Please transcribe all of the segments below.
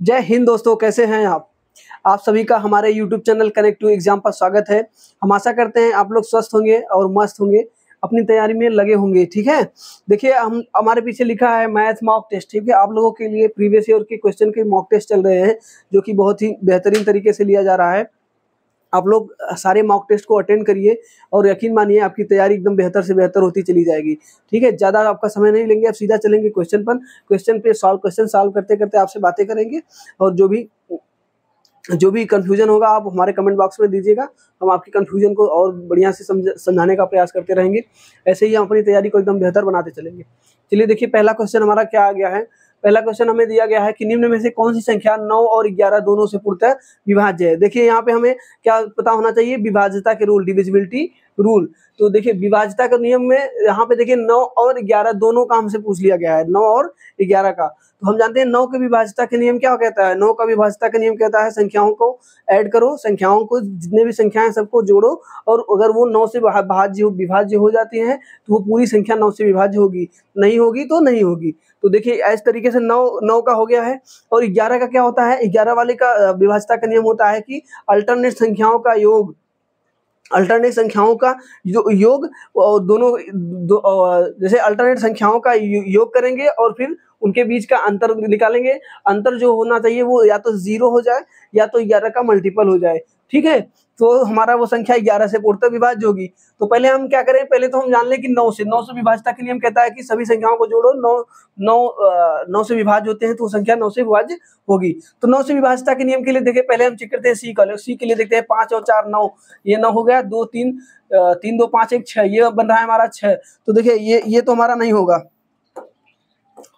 जय हिंद दोस्तों, कैसे हैं आप? आप सभी का हमारे YouTube channel connect to exam पर स्वागत है। हम आशा करते हैं आप लोग स्वस्थ होंगे और मस्त होंगे, अपनी तैयारी में लगे होंगे, ठीक है? देखिए, हम, हमारे पीछे लिखा है मैथ मॉक टेस्ट ठीक है? आप लोगों के लिए प्रीवियस ईयर के क्वेश्चन के मॉक टेस्ट चल रहे हैं, जो कि बहुत ही बेहतरीन तरीके से लिया जा रहा है। आप लोग सारे मॉक टेस्ट को अटेंड करिए और यकीन मानिए आपकी तैयारी एकदम बेहतर से बेहतर होती चली जाएगी। ठीक है? ज़्यादा आपका समय नहीं लेंगे, आप सीधा चलेंगे क्वेश्चन पर। क्वेश्चन पे सॉल्व क्वेश्चन सॉल्व करते करते आपसे बातें करेंगे और जो भी जो भी कन्फ्यूज़न होगा, आप हमारे कमेंट बॉक्स में दीजिएगा। हम आपकी कन्फ्यूज़न को और बढ़िया से समझ, समझाने का प्रयास करते रहेंगे। ऐसे ही हम अपनी तैयारी को एकदम बेहतर बनाते चलेंगे। चलिए देखिए, पहला क्वेश्चन हमारा क्या आ गया है? पहला क्वेश्चन हमें दिया गया है कि निम्न में से कौन सी संख्या नौ और ग्यारह दोनों से पूर्णतः विभाज्य है? देखिए, यहाँ पे हमें क्या पता होना चाहिए? विभाज्यता के रूल डिविजिबिलिटी रूल तो देखिए, विभाज्यता के नियम में यहाँ पे देखिए नौ और ग्यारह दोनों का हमसे पूछ लिया गया है, नौ और ग्यारह का। तो हम जानते हैं नौ के विभाज्यता के नियम क्या कहता है? नौ का विभाज्यता का नियम कहता है संख्याओं को ऐड करो, संख्याओं को जितने भी संख्याएँ सबको जोड़ो, और अगर वो नौ से भाज्य विभाज्य हो जाती हैं तो वो पूरी संख्या नौ से विभाज्य होगी। नहीं होगी तो नहीं होगी। तो देखिए इस तरीके से नौ नौ का हो गया है और ग्यारह का क्या होता है? ग्यारह वाले का विभाज्यता का नियम होता है कि अल्टरनेट संख्याओं का योग अल्टरनेट संख्याओं का जो योग दोनों दो, जैसे अल्टरनेट संख्याओं का योग करेंगे और फिर उनके बीच का अंतर निकालेंगे। अंतर जो होना चाहिए वो या तो ज़ीरो हो जाए या तो ग्यारह का मल्टीपल हो जाए। ठीक है? तो हमारा वो संख्या ग्यारह से पूर्णतः विभाज्य होगी। तो पहले हम क्या करें? पहले तो हम जान लें कि नौ से नौ से विभाजता के नियम कहता है कि सभी संख्याओं को जोड़ो। नौ नौ नौ से विभाज्य होते हैं तो संख्या नौ से विभाज्य होगी। तो नौ से विभाजता के नियम के लिए देखिए, पहले हम चेक करते हैं सी का। सी के लिए देखते हैं पाँच और चार, नौ। ये नौ हो गया, दो, तीन तीन, दो, पाँच, एक छह ये बन रहा है हमारा छह तो देखिए, ये ये तो हमारा नहीं होगा।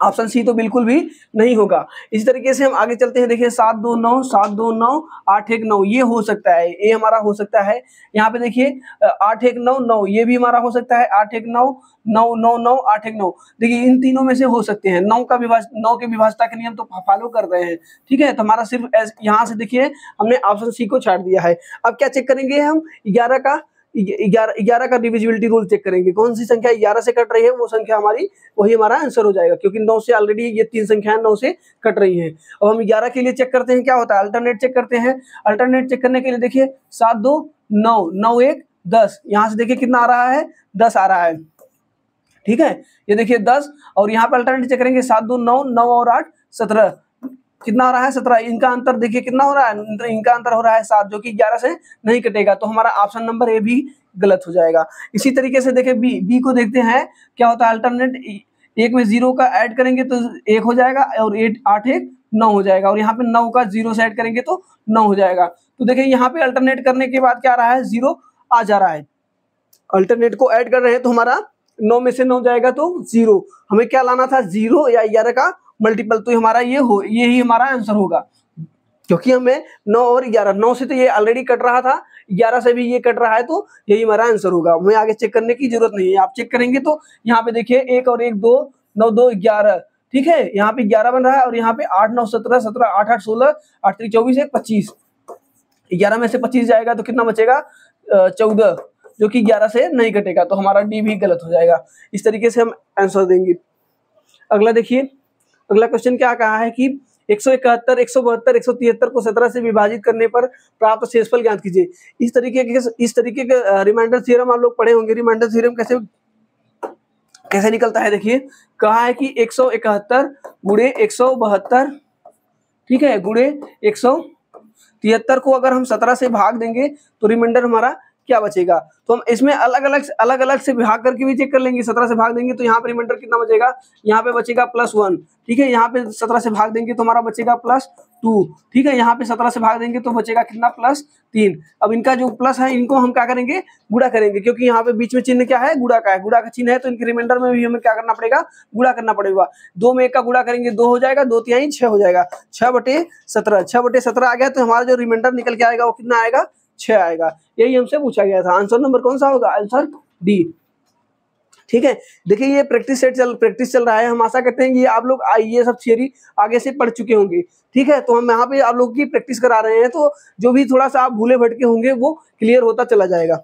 ऑप्शन सी तो बिल्कुल भी नहीं होगा। इसी तरीके से हम आगे चलते हैं। देखिए, सात दो नौ, सात दो नौ, आठ एक नौ, ये हो सकता है। ये हमारा हो सकता है। यहाँ पे देखिए, आठ एक नौ नौ, ये भी हमारा हो सकता है। आठ एक नौ नौ नौ नौ, आठ एक नौ। देखिए, इन तीनों में से हो सकते हैं। नौ का विभाज, नौ के विभाजता के नियम तो फॉलो कर रहे हैं। ठीक है तो हमारा सिर्फ़ यहाँ से देखिए, हमने ऑप्शन सी को छाट दिया है। अब क्या चेक करेंगे हम? ग्यारह का ग्यारह का डिविजिबिलिटी रूल चेक करेंगे। कौन सी संख्या ग्यारह से कट रही है, वो संख्या हमारी, वही हमारा आंसर हो जाएगा, क्योंकि नौ से ऑलरेडी ये तीन संख्याएँ नौ से कट रही हैं। अब हम ग्यारह के लिए चेक करते हैं, क्या होता है? अल्टरनेट चेक करते हैं। अल्टरनेट चेक करने के लिए देखिए, सात, दो, नौ नौ, एक, दस। यहाँ से देखिए कितना आ रहा है? दस आ रहा है। ठीक है? ये देखिए दस, और यहाँ पे अल्टरनेट चेक करेंगे, सात, दो, नौ नौ और आठ, सत्रह। कितना हो रहा है? सत्रह। इनका अंतर देखिए, कितना हो रहा है? इनका अंतर हो रहा है सात, जो कि ग्यारह से नहीं कटेगा तो हमारा ऑप्शन नंबर ए भी गलत हो जाएगा। इसी तरीके से देखिए बी बी को देखते हैं, क्या होता है? अल्टरनेट एक में ज़ीरो का ऐड करेंगे तो एक हो जाएगा, और एट आठ, एक, नौ हो जाएगा। और यहाँ पे नौ का ज़ीरो से ऐड करेंगे तो नौ हो जाएगा। तो देखिए, यहाँ पे अल्टरनेट करने के बाद क्या आ रहा है? ज़ीरो आ जा रहा है। अल्टरनेट को ऐड कर रहे हैं तो हमारा नौ में से नौ जाएगा तो ज़ीरो हमें क्या लाना था? ज़ीरो या ग्यारह का मल्टीपल तो हमारा ये हो, ये ही हमारा आंसर होगा। क्योंकि हमें नौ और ग्यारह, नौ से तो ये ऑलरेडी कट रहा था, ग्यारह से भी ये कट रहा है तो यही हमारा आंसर होगा। हमें आगे चेक करने की ज़रूरत नहीं है। आप चेक करेंगे तो यहाँ पे देखिए, एक और एक, दो, नौ, दो, ग्यारह, ठीक है? यहाँ पे ग्यारह बन रहा है और यहाँ पे आठ, नौ, सत्रह सत्रह, आठ आठ, सोलह, आठ, तीन, चौबीस, एक, पच्चीस। ग्यारह में से पच्चीस जाएगा तो कितना बचेगा? चौदह, जो कि ग्यारह से नहीं कटेगा तो हमारा डी भी गलत हो जाएगा। इस तरीके से हम आंसर देंगे। अगला देखिए अगला क्वेश्चन क्या कहा है कि एक सौ इकहत्तर, एक सौ बहत्तर, एक सौ तिहत्तर को सत्रह से विभाजित करने पर प्राप्त शेषफल ज्ञात कीजिए। इस तरीके के, इस तरीके के रिमाइंडर थ्योरम आप लोग पढ़े होंगे। रिमाइंडर थ्योरम कैसे कैसे निकलता है देखिए। कहा है कि एक सौ इकहत्तर गुड़े एक सौ बहत्तर, ठीक है गुड़े एक सौ तिहत्तर को अगर हम सत्रह से भाग देंगे तो रिमाइंडर हमारा क्या बचेगा? तो हम इसमें अलग अलग अलग अलग से भाग करके भी चेक कर लेंगे। सत्रह से भाग देंगे तो यहाँ पे रिमाइंडर कितना बचेगा? यहाँ पे बचेगा प्लस वन ठीक है? यहाँ पे सत्रह से भाग देंगे तो हमारा बचेगा प्लस टू ठीक है? यहाँ पे सत्रह से भाग देंगे तो बचेगा कितना? प्लस तीन। अब इनका जो प्लस है, इनको हम क्या करेंगे? गुड़ा करेंगे, क्योंकि यहाँ पे बीच में चिन्ह क्या है? गुड़ा का है। गुड़ा का चिन्ह है तो इनके रिमाइंडर में भी हमें क्या करना पड़ेगा? गुड़ा करना पड़ेगा। दो में एक का गुड़ा करेंगे, दो हो जाएगा, दो तिहाई छह हो जाएगा। छह बटे सत्रह, छह बटे सत्रह आ गया तो हमारा जो रिमाइंडर निकल के आएगा, वो कितना आएगा? छह आएगा। यही हमसे पूछा गया था। आंसर नंबर कौन सा होगा? आंसर डी ठीक है? देखिए, ये प्रैक्टिस सेट चल प्रैक्टिस चल रहा है। हम आशा करते हैं ये आप लोग ये सब थियरी आगे से पढ़ चुके होंगे। ठीक है? तो हम यहाँ पे आप लोग की प्रैक्टिस करा रहे हैं। तो जो भी थोड़ा सा आप भूले भटके होंगे, वो क्लियर होता चला जाएगा।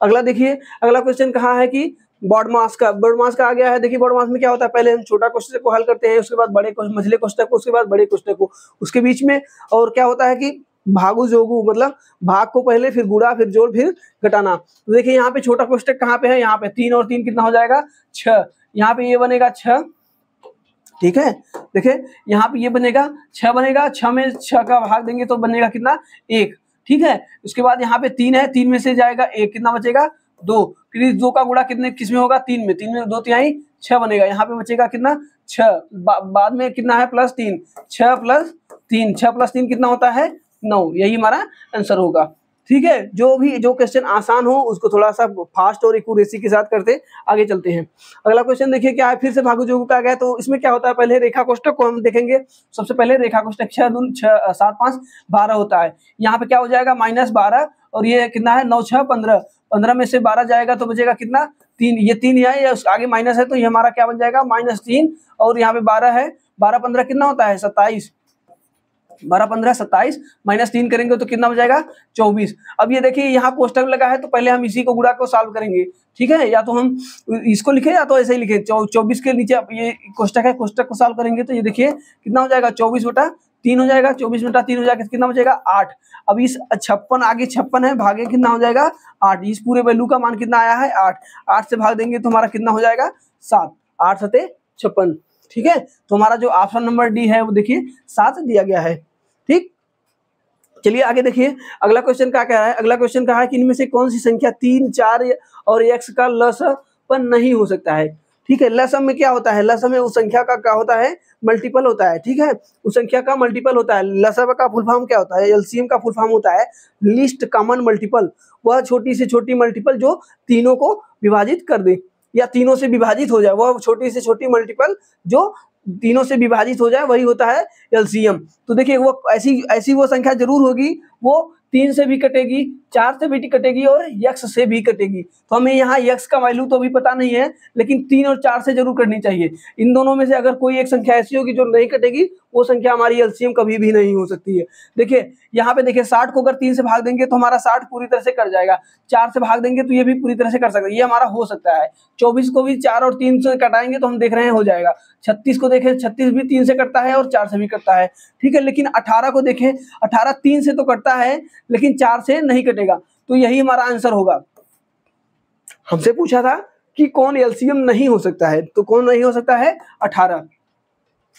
अगला देखिए, अगला क्वेश्चन कहा है कि बॉड मास का? बॉड मास का आ गया है। देखिए बॉड मास में क्या होता है? पहले हम छोटा क्वेश्चन को हल करते हैं, उसके बाद बड़े मझले क्वेश्चन को, उसके बाद बड़े क्वेश्चन को। उसके बीच में और क्या होता है कि भागु जोगु मतलब भाग को पहले फिर गुड़ा फिर जोड़ फिर घटाना तो देखिए यहाँ पे छोटा क्वेश्चन कहाँ पे है? यहाँ पे तीन और तीन कितना हो जाएगा? छ। यहाँ पे ये बनेगा छ। ठीक है? देखिए यहाँ पे ये बनेगा छ बनेगा छ में छ का भाग देंगे तो बनेगा कितना? एक। ठीक है? उसके बाद यहाँ पे तीन है तीन में से जाएगा एक। कितना बचेगा? दो। फिर दो का गुड़ा कितने किसमें होगा? तीन में। तीन में दो तिहाई छह बनेगा। यहाँ पे बचेगा कितना? छह बा, बाद में कितना है? प्लस तीन। छह प्लस तीन। छह प्लस तीन कितना होता है? नौ, यही हमारा आंसर होगा। ठीक है? जो भी, जो क्वेश्चन आसान हो, उसको थोड़ा सा फास्ट और एक्यूरेसी के साथ करते, आगे चलते हैं। अगला क्वेश्चन देखिए, क्या है? फिर से भागु जोगु का गया तो इसमें क्या होता है? पहले रेखा कोष्टक को हम देखेंगे। सबसे पहले रेखा कोष्टक छह दून, छह सात, पाँच, बारह होता है। यहाँ पे क्या हो जाएगा? माइनस बारह, और ये कितना है? नौ, छह, पंद्रह। पंद्रह में से बारह जाएगा तो बचेगा कितना? तीन। ये तीन है, या आगे माइनस है तो ये हमारा क्या बन जाएगा? माइनस तीन, और यहाँ पे बारह है। बारह, पंद्रह कितना होता है? सत्ताईस। बारह पंद्रह सत्ताईस माइनस तीन करेंगे तो कितना हो जाएगा? चौबीस। अब ये देखिए, यहाँ कोष्टक लगा है तो पहले हम इसी को गुड़ा को सॉल्व करेंगे। ठीक है? या तो हम इसको लिखे या तो ऐसे ही लिखे। चौबीस के नीचे ये कोष्टक है कोष्टक को सॉल्व करेंगे तो ये देखिए, कितना हो जाएगा? चौबीस बटा तीन हो जाएगा। चौबीस बटा तीन हो जाएगा, कितना हो जाएगा? आठ। अब इस छप्पन, आगे छप्पन है, भागे कितना हो जाएगा? आठ। इस पूरे वैल्यू का मान कितना आया है? आठ। आठ से भाग देंगे तो हमारा कितना हो जाएगा? सात। आठ सते छप्पन। ठीक है? तो हमारा जो ऑप्शन नंबर डी है, वो देखिए, सात दिया गया है। ठीक? चलिए आगे देखिए, अगला क्वेश्चन क्या कह रहा है? अगला क्वेश्चन कहा है कि इनमें से कौन सी संख्या तीन, चार और एक्स का लसपन नहीं हो सकता है? ठीक है लसम में क्या होता है? लसम में उस संख्या का क्या होता है? मल्टीपल होता है, ठीक है? उस संख्या का मल्टीपल होता है। लसम का फुल फॉर्म क्या होता है? एलसीएम का फुल फॉर्म होता है। लिस्ट कॉमन मल्टीपल वह छोटी से छोटी मल्टीपल जो तीनों को विभाजित कर दे, या तीनों से विभाजित हो जाए, वह छोटी से छोटी मल्टीपल जो तीनों से विभाजित हो जाए, वही होता है एलसीएम। तो देखिए, वो ऐसी ऐसी वो संख्या ज़रूर होगी, वो तीन से भी कटेगी, चार से भी कटेगी और यक्स से भी कटेगी। तो हमें यहाँ यक्स का वैल्यू तो अभी पता नहीं है, लेकिन तीन और चार से ज़रूर करनी चाहिए। इन दोनों में से अगर कोई एक संख्या ऐसी होगी जो नहीं कटेगी, वो संख्या हमारी एलसीएम कभी भी नहीं हो सकती है। देखिए, यहाँ पे देखिए, साठ को अगर तीन से भाग देंगे तो हमारा साठ पूरी तरह से कट जाएगा। चार से भाग देंगे तो ये भी पूरी तरह से कर सकते हैं। ये हमारा हो सकता है। चौबीस को भी चार और तीन से कटाएँगे तो हम देख रहे हैं, हो जाएगा। छत्तीस को देखें, छत्तीस भी तीन से कटता है और चार से भी कटता है। ठीक है, लेकिन अठारह को देखें, अठारह तीन से तो कटता है, लेकिन चार से नहीं कटेगा। तो यही हमारा आंसर होगा। हमसे पूछा था कि कौन एलसीएम नहीं हो सकता है तो कौन नहीं हो सकता है? अठारह।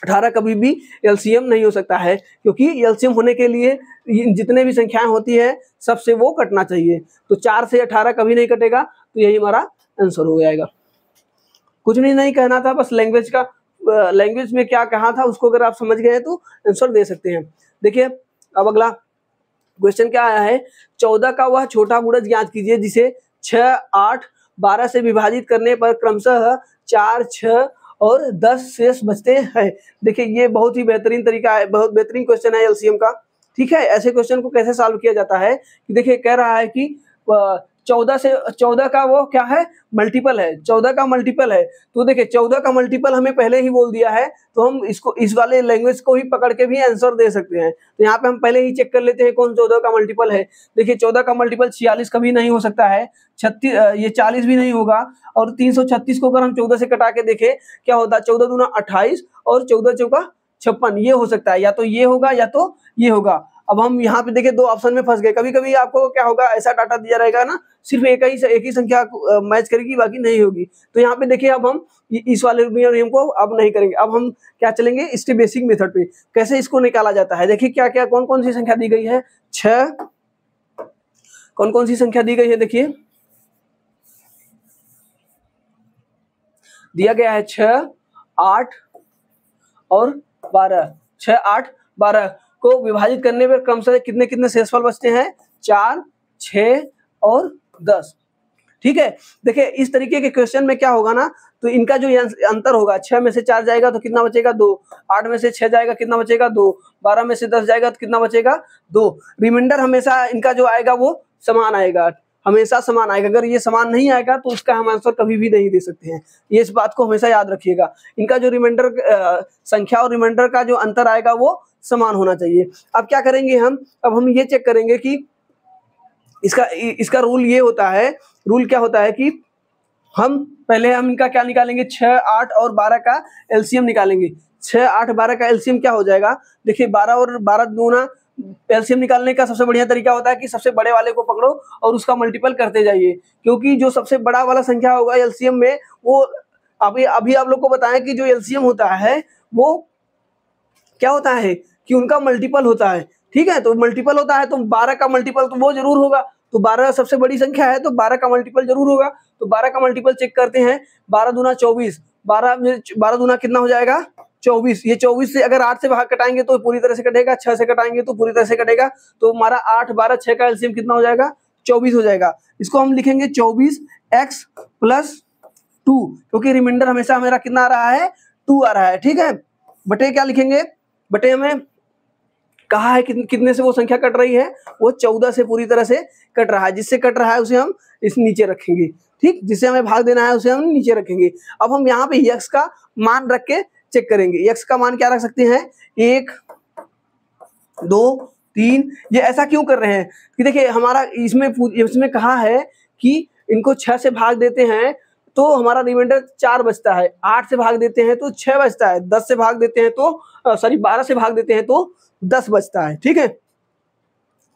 अठारह कभी भी एलसीएम नहीं हो सकता है, क्योंकि एलसीएम होने के लिए जितने भी संख्याएँ होती है, सबसे वो कटना चाहिए। तो चार से अठारह कभी नहीं कटेगा तो यही हमारा आंसर हो जाएगा। कुछ नहीं नहीं कहना था, बस लैंग्वेज का लैंग्वेज में क्या कहा था, उसको अगर आप समझ गए तो आंसर दे सकते हैं। देखिए, अब अगला क्वेश्चन क्या आया है? चौदह का वह छोटा गुणज ज्ञात कीजिए, जिसे छ आठ, बारह से विभाजित करने पर क्रमशः चार छ और दस शेष बचते हैं। देखिए, ये बहुत ही बेहतरीन तरीका है, बहुत बेहतरीन क्वेश्चन है एलसीएम का। ठीक है, ऐसे क्वेश्चन को कैसे सॉल्व किया जाता है कि देखिए, कह रहा है कि चौदह से, चौदह का वो क्या है? मल्टीपल है। चौदह का मल्टीपल है। तो देखिए, चौदह का मल्टीपल हमें पहले ही बोल दिया है तो हम इसको, इस वाले लैंग्वेज को ही पकड़ के भी आंसर दे सकते हैं। तो यहाँ पे हम पहले ही चेक कर लेते हैं कौन चौदह का मल्टीपल है। देखिए, चौदह का मल्टीपल छियालीस कभी नहीं हो सकता है। छत्तीस ये चालीस भी नहीं होगा। और तीन सौ छत्तीस को अगर हम चौदह से कटा के देखें, क्या होता है चौदह दूना अट्ठाईस और चौदह चौका छप्पन, ये हो सकता है। या तो ये होगा या तो ये होगा। अब हम यहाँ पे देखें, दो ऑप्शन में फंस गए। कभी कभी आपको क्या होगा, ऐसा डाटा दिया रहेगा ना, सिर्फ़ एक ही एक ही संख्या मैच करेगी, बाकी नहीं होगी। तो यहाँ पे देखिए, अब हम इस वाले नियम को अब नहीं करेंगे। अब हम क्या चलेंगे इसके बेसिक मेथड पे। कैसे इसको निकाला जाता है? देखिए क्या क्या कौन कौन सी संख्या दी गई है? छ कौन कौन सी संख्या दी गई है, देखिए। दिया गया है छ आठ और बारह। छ आठ, बारह। को विभाजित करने पर क्रमशः कितने कितने शेषफल बचते हैं? चार छ और दस। ठीक है? देखिए, इस तरीके के क्वेश्चन में क्या होगा ना तो इनका जो अंतर होगा, छह में से चार जाएगा तो कितना बचेगा? दो। आठ में से छह जाएगा, कितना बचेगा? दो। बारह में से दस जाएगा तो कितना बचेगा? दो। रिमाइंडर हमेशा इनका जो आएगा वो समान आएगा। हमेशा समान आएगा। अगर ये समान नहीं आएगा तो उसका हम आंसर कभी भी नहीं दे सकते हैं। ये इस बात को हमेशा याद रखिएगा। इनका जो रिमाइंडर संख्या और रिमाइंडर का जो अंतर आएगा वो समान होना चाहिए। अब क्या करेंगे हम? अब हम ये चेक करेंगे कि इसका इसका रूल ये होता है रूल क्या होता है कि हम पहले हम इनका क्या निकालेंगे? छह, आठ और बारह का एलसीएम निकालेंगे। छह, आठ, बारह का एलसीएम क्या हो जाएगा? देखिए, बारह और बारह दूना एलसीएम निकालने का सबसे बढ़िया तरीका होता है कि सबसे बड़े वाले को पकड़ो और उसका मल्टीपल करते जाइए। क्योंकि जो सबसे बड़ा वाला संख्या होगा एलसीएम में, वो अभी अभी आप लोग को बताएँ कि जो एलसीएम होता है, वो क्या होता है? कि उनका मल्टीपल होता है। ठीक है? तो मल्टीपल होता है तो बारह का मल्टीपल तो वो ज़रूर होगा। तो बारह सबसे बड़ी संख्या है तो बारह का मल्टीपल ज़रूर होगा। तो बारह का मल्टीपल चेक करते हैं। बारह दूना चौबीस। बारह बारह दूना कितना हो जाएगा? चौबीस। ये चौबीस से अगर आठ से भाग कटाएँगे तो पूरी तरह से कटेगा। छह से कटाएँगे तो पूरी तरह से कटेगा। तो हमारा आठ, बारह, छह का एल्सियम कितना हो जाएगा? चौबीस हो जाएगा। इसको हम लिखेंगे चौबीस एक्स प्लस टू, क्योंकि रिमाइंडर हमेशा मेरा कितना आ रहा है? टू आ रहा है। ठीक है? बटे क्या लिखेंगे? बटे हमें कहा है कि, कितने से वो संख्या कट रही है वो चौदह से पूरी तरह से कट रहा है। जिससे कट रहा है उसे हम इस नीचे रखेंगे ठीक? जिसे हमें भाग देना है उसे हम नीचे रखेंगे। अब हम यहाँ पे यक्स का मान रख के चेक करेंगे। यक्स का मान क्या रख सकते हैं? एक दो तीन। ये ऐसा क्यों कर रहे हैं? कि देखिए हमारा इसमें इसमें कहा है कि इनको छह से भाग देते हैं तो हमारा रिमाइंडर चार बचता है। आठ से भाग देते हैं तो छह बचता है। दस से भाग देते हैं तो सॉरी बारह से भाग देते हैं तो दस बचता है, ठीक है?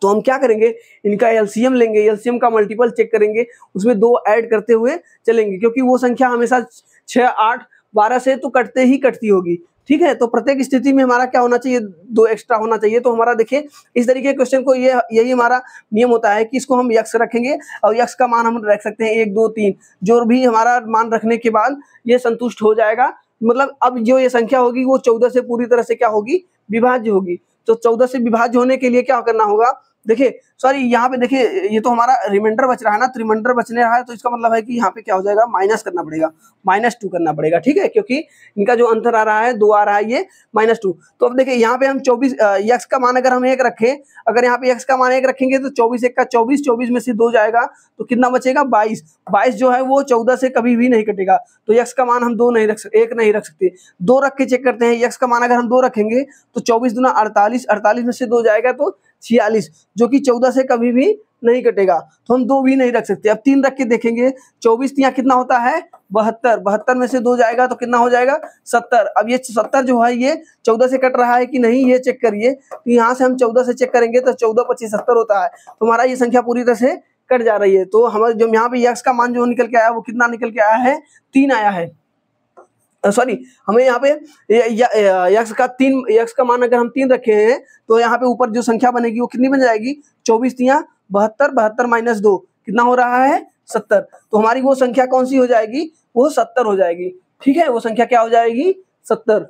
तो हम क्या करेंगे? इनका एलसीएम लेंगे, एलसीएम का मल्टीपल चेक करेंगे, उसमें दो ऐड करते हुए चलेंगे, क्योंकि वो संख्या हमेशा छह, आठ, बारह से तो कटते ही कटती होगी, ठीक है? तो प्रत्येक स्थिति में हमारा क्या होना चाहिए? दो एक्स्ट्रा होना चाहिए तो हमारा देखिए, इस तरीके के क्वेश्चन को ये, यही हमारा नियम होता है कि इसको हम यक्स रखेंगे, और यक्स का मान हम रख सकते हैं एक, दो, तीन, जो भी हमारा मान रखने के बाद ये संतुष्ट हो जाएगा मतलब अब जो ये संख्या होगी, वो चौदह से पूरी तरह से क्या होगी? विभाज्य होगी। तो चौदह से विभाज्य होने के लिए क्या करना होगा? देखिए सॉरी यहाँ पे देखिए, ये तो हमारा रिमाइंडर बच रहा है ना तो रिमाइंडर बचने रहा है तो इसका मतलब है कि यहाँ पे क्या हो जाएगा? माइनस करना पड़ेगा माइनस टू करना पड़ेगा, ठीक है? क्योंकि इनका जो अंतर आ रहा है, दो आ रहा है, ये माइनस टू तो अब देखिए, यहाँ पे हम चौबीस यक्स का मान अगर हम एक रखें, अगर यहाँ पे यक्स का मान एक रखेंगे तो चौबीस एक का चौबीस चौबीस में से दो जाएगा तो कितना बचेगा? बाईस. बाईस जो है, वो चौदह से कभी भी नहीं कटेगा तो यक्स का मान हम दो नहीं रख एक नहीं रख सकते. दो रख के चेक करते हैं, यक्स का मान अगर हम दो रखेंगे तो चौबीस दुना अड़तालीस अड़तालीस में से दो जाएगा तो छियालीस, जो कि चौदह से कभी भी नहीं कटेगा। तो हम दो भी नहीं रख सकते। अब तीन रख के देखेंगे। चौबीस यहाँ कितना होता है? बहत्तर। बहत्तर में से दो जाएगा तो कितना हो जाएगा? सत्तर। अब ये सत्तर जो है, ये चौदह से कट रहा है कि नहीं, ये चेक करिए। तो यहाँ से हम चौदह से चेक करेंगे तो चौदह पच्चीस सत्तर होता है। तो हमारा ये संख्या पूरी तरह से कट जा रही है। तो हमारे जो यहाँ पे यक्स का मान जो निकल के आया, वो कितना निकल के आया है? तीन आया है। सॉरी हमें यहाँ पे यक्स का तीन, यक्स का मान अगर हम तीन रखे हैं तो यहाँ पे ऊपर जो संख्या बनेगी वो कितनी बन जाएगी? चौबीस तिया, बहत्तर बहत्तर माइनस दो। कितना हो रहा है? सत्तर। तो हमारी वो संख्या कौन सी हो जाएगी? वो सत्तर हो जाएगी। ठीक है? वो संख्या क्या हो जाएगी? सत्तर।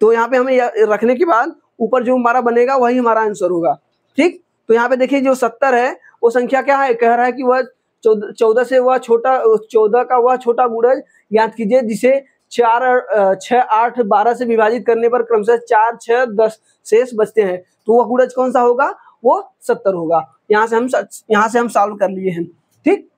तो यहाँ पे हमें रखने के बाद ऊपर जो हमारा बनेगा, वही हमारा आंसर होगा। ठीक? तो यहाँ पे देखिए जो सत्तर है, वो संख्या क्या है? कह रहा है कि वह चौदह से वह छोटा, चौदह का वह छोटा गुड़ज याद कीजिए, जिसे चार छः आठ, बारह से विभाजित करने पर क्रमशः चार छः दस शेष बचते हैं। तो वह गुड़ज कौन सा होगा? वो सत्तर होगा। यहाँ से हम यहाँ से हम सॉल्व कर लिए हैं। ठीक?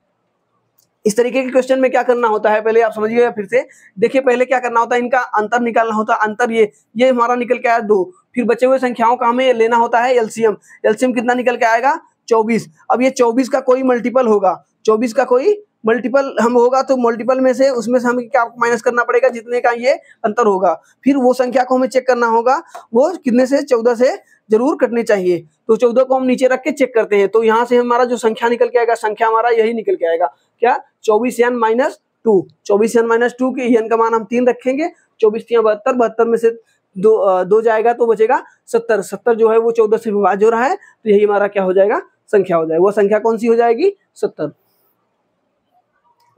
इस तरीके के क्वेश्चन में क्या करना होता है? पहले आप समझिएगा फिर से। देखिए, पहले क्या करना होता है? इनका अंतर निकालना होता है। अंतर ये ये हमारा निकल के आया दो। फिर बचे हुए संख्याओं का हमें लेना होता है एलसीएम। एलसीएम कितना निकल के आएगा? चौबीस। अब ये चौबीस का कोई मल्टीपल होगा। चौबीस का कोई मल्टीपल हम होगा तो मल्टीपल में से उसमें से हमें क्या माइनस करना पड़ेगा? जितने का ये अंतर होगा। फिर वो संख्या को हमें चेक करना होगा। वो कितने से? चौदह से ज़रूर कटनी चाहिए। तो चौदह को हम नीचे रख के चेक करते हैं। तो यहाँ से हमारा जो संख्या निकल के आएगा, संख्या हमारा यही निकल के आएगा। क्या? चौबीस एन माइनस टू चौबीस एन माइनस टू के एन का मान हम तीन रखेंगे। चौबीस तीन बहत्तर। बहत्तर में से दो दो जाएगा तो बचेगा सत्तर। सत्तर जो है वो चौदह से विभाज्य हो रहा है। तो यही हमारा क्या हो जाएगा? संख्या हो जाएगा। वो संख्या कौन सी हो जाएगी? सत्तर।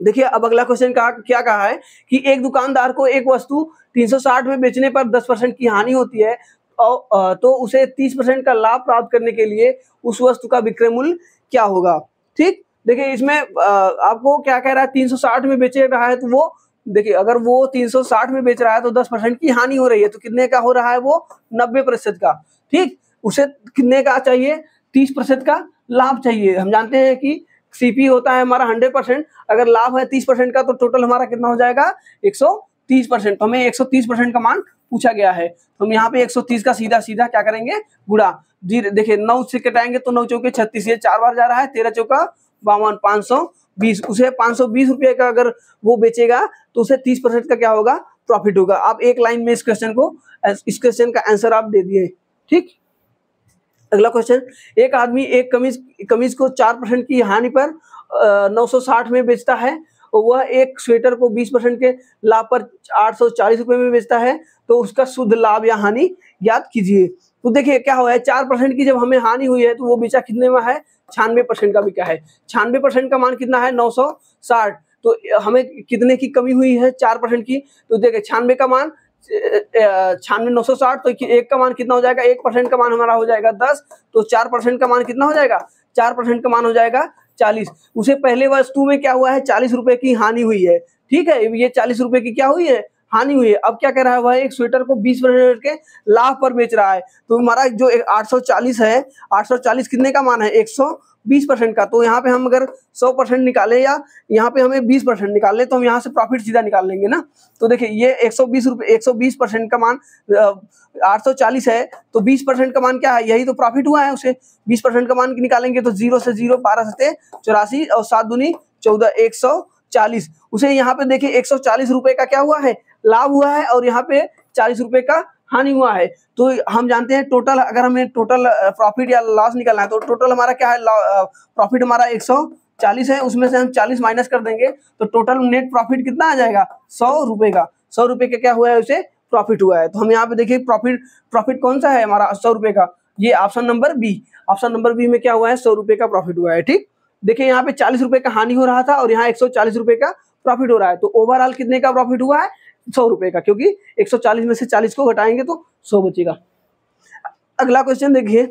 देखिए, अब अगला क्वेश्चन कहा, क्या कहा है कि एक दुकानदार को एक वस्तु 360 में बेचने पर 10 परसेंट की हानि होती है और तो उसे 30 परसेंट का लाभ प्राप्त करने के लिए उस वस्तु का विक्रय मूल्य क्या होगा? ठीक? देखिए, इसमें आपको क्या कह रहा है 360 में बेच रहा है तो वो, देखिए, अगर वो 360 में बेच रहा है तो 10 परसेंट की हानि हो रही है तो कितने का हो रहा है वो? नब्बे प्रतिशत का। ठीक? उसे कितने का चाहिए? तीस का लाभ चाहिए। हम जानते हैं कि सीपी होता है हमारा हंड्रेड परसेंट अगर लाभ है तीस परसेंट का तो टोटल हमारा कितना हो जाएगा? एक सौ तीस परसेंट तो हमें एक सौ तीस परसेंट का मान पूछा गया है। तो हम यहाँ पे एक सौ तीस का सीधा सीधा क्या करेंगे? गुड़ा जी, देखिए, नौ से कटाएँगे तो नौ चौके छत्तीस, ये चार बार जा रहा है, तेरह चौका बावन, पाँच सौ बीस। उसे पाँच सौ बीस रुपये का अगर वो बेचेगा तो उसे तीस परसेंट का क्या होगा? प्रॉफिट होगा। आप एक लाइन में इस क्वेश्चन को, इस क्वेश्चन का आंसर आप दे दिए। ठीक? अगला क्वेश्चन एक आदमी एक कमीज कमीज को चार परसेंट की हानि पर नौ सौ साठ में बेचता है वह एक स्वेटर को बीस परसेंट के लाभ पर आठ सौ चालीस रुपये में बेचता है तो उसका शुद्ध लाभ या हानि ज्ञात कीजिए। तो देखिए, क्या हुआ है, चार परसेंट की जब हमें हानि हुई है तो वो बेचा कितने में है? छियानवे परसेंट का बिका है? छियानवे परसेंट का मान कितना है? नौ सौ साठ। तो हमें कितने की कमी हुई है? चार परसेंट की। तो देखिए छियानवे का मान छियानवे नौ सौ साठ तो एक का मान कितना हो जाएगा? एक परसेंट का मान हमारा हो जाएगा दस तो चार परसेंट का मान कितना हो जाएगा? चार परसेंट का मान हो जाएगा चालीस। उसे पहले वर्ष टू में क्या हुआ है? चालीस रुपए की हानि हुई है। ठीक है, ये चालीस रुपए की क्या हुई है? हानि हुई है। अब क्या कह रहा है वह? एक स्वेटर को बीस परसेंट के लाभ पर बेच रहा है। तो हमारा जो आठ सौ चालीस है, आठ सौ चालीस कितने का मान है? एक सौ बीस परसेंट का। तो यहाँ पे हम अगर सौ परसेंट निकाले या यहाँ पे हमें बीस परसेंट निकाल ले तो हम यहाँ से प्रॉफिट सीधा निकाल लेंगे ना। तो देखिए, ये एक सौ परसेंट का मान आठ सौ चालीस है तो बीस परसेंट का मान क्या है? यही तो प्रॉफिट हुआ है उसे। बीस परसेंट का मान निकालेंगे तो ज़ीरो से ज़ीरो, बारह सत्य चौरासी और सात दूनी चौदह, एक सौ चालीस। उसे यहाँ पे देखिए, एक सौ चालीस रुपए का क्या हुआ है? लाभ हुआ है और यहाँ पे चालीस रुपए का हानि हुआ है। तो हम जानते हैं टोटल अगर हमें टोटल प्रॉफिट या लॉस निकालना है तो टोटल हमारा क्या है? प्रॉफिट हमारा एक सौ चालीस है, उसमें से हम चालीस माइनस कर देंगे तो टोटल नेट प्रॉफिट कितना आ जाएगा? सौ रुपए का। सौ रुपए का क्या हुआ है? उसे प्रॉफिट हुआ है। तो हम यहाँ पे देखिए प्रॉफिट प्रॉफिट कौन सा है हमारा? सौ रुपए का। ये option number B option number B में क्या हुआ है? सौ रुपए का प्रॉफिट हुआ है, ठीक? देखिए यहाँ पे चालीस रुपए का हानि हो रहा था और यहाँ एक सौ चालीस रुपए का प्रॉफिट हो रहा है। तो ओवरऑल कितने का प्रॉफिट हुआ है? सौ रुपए का, क्योंकि 140 में से 40 को घटाएँगे तो 100 बचेगा। अगला क्वेश्चन देखिए।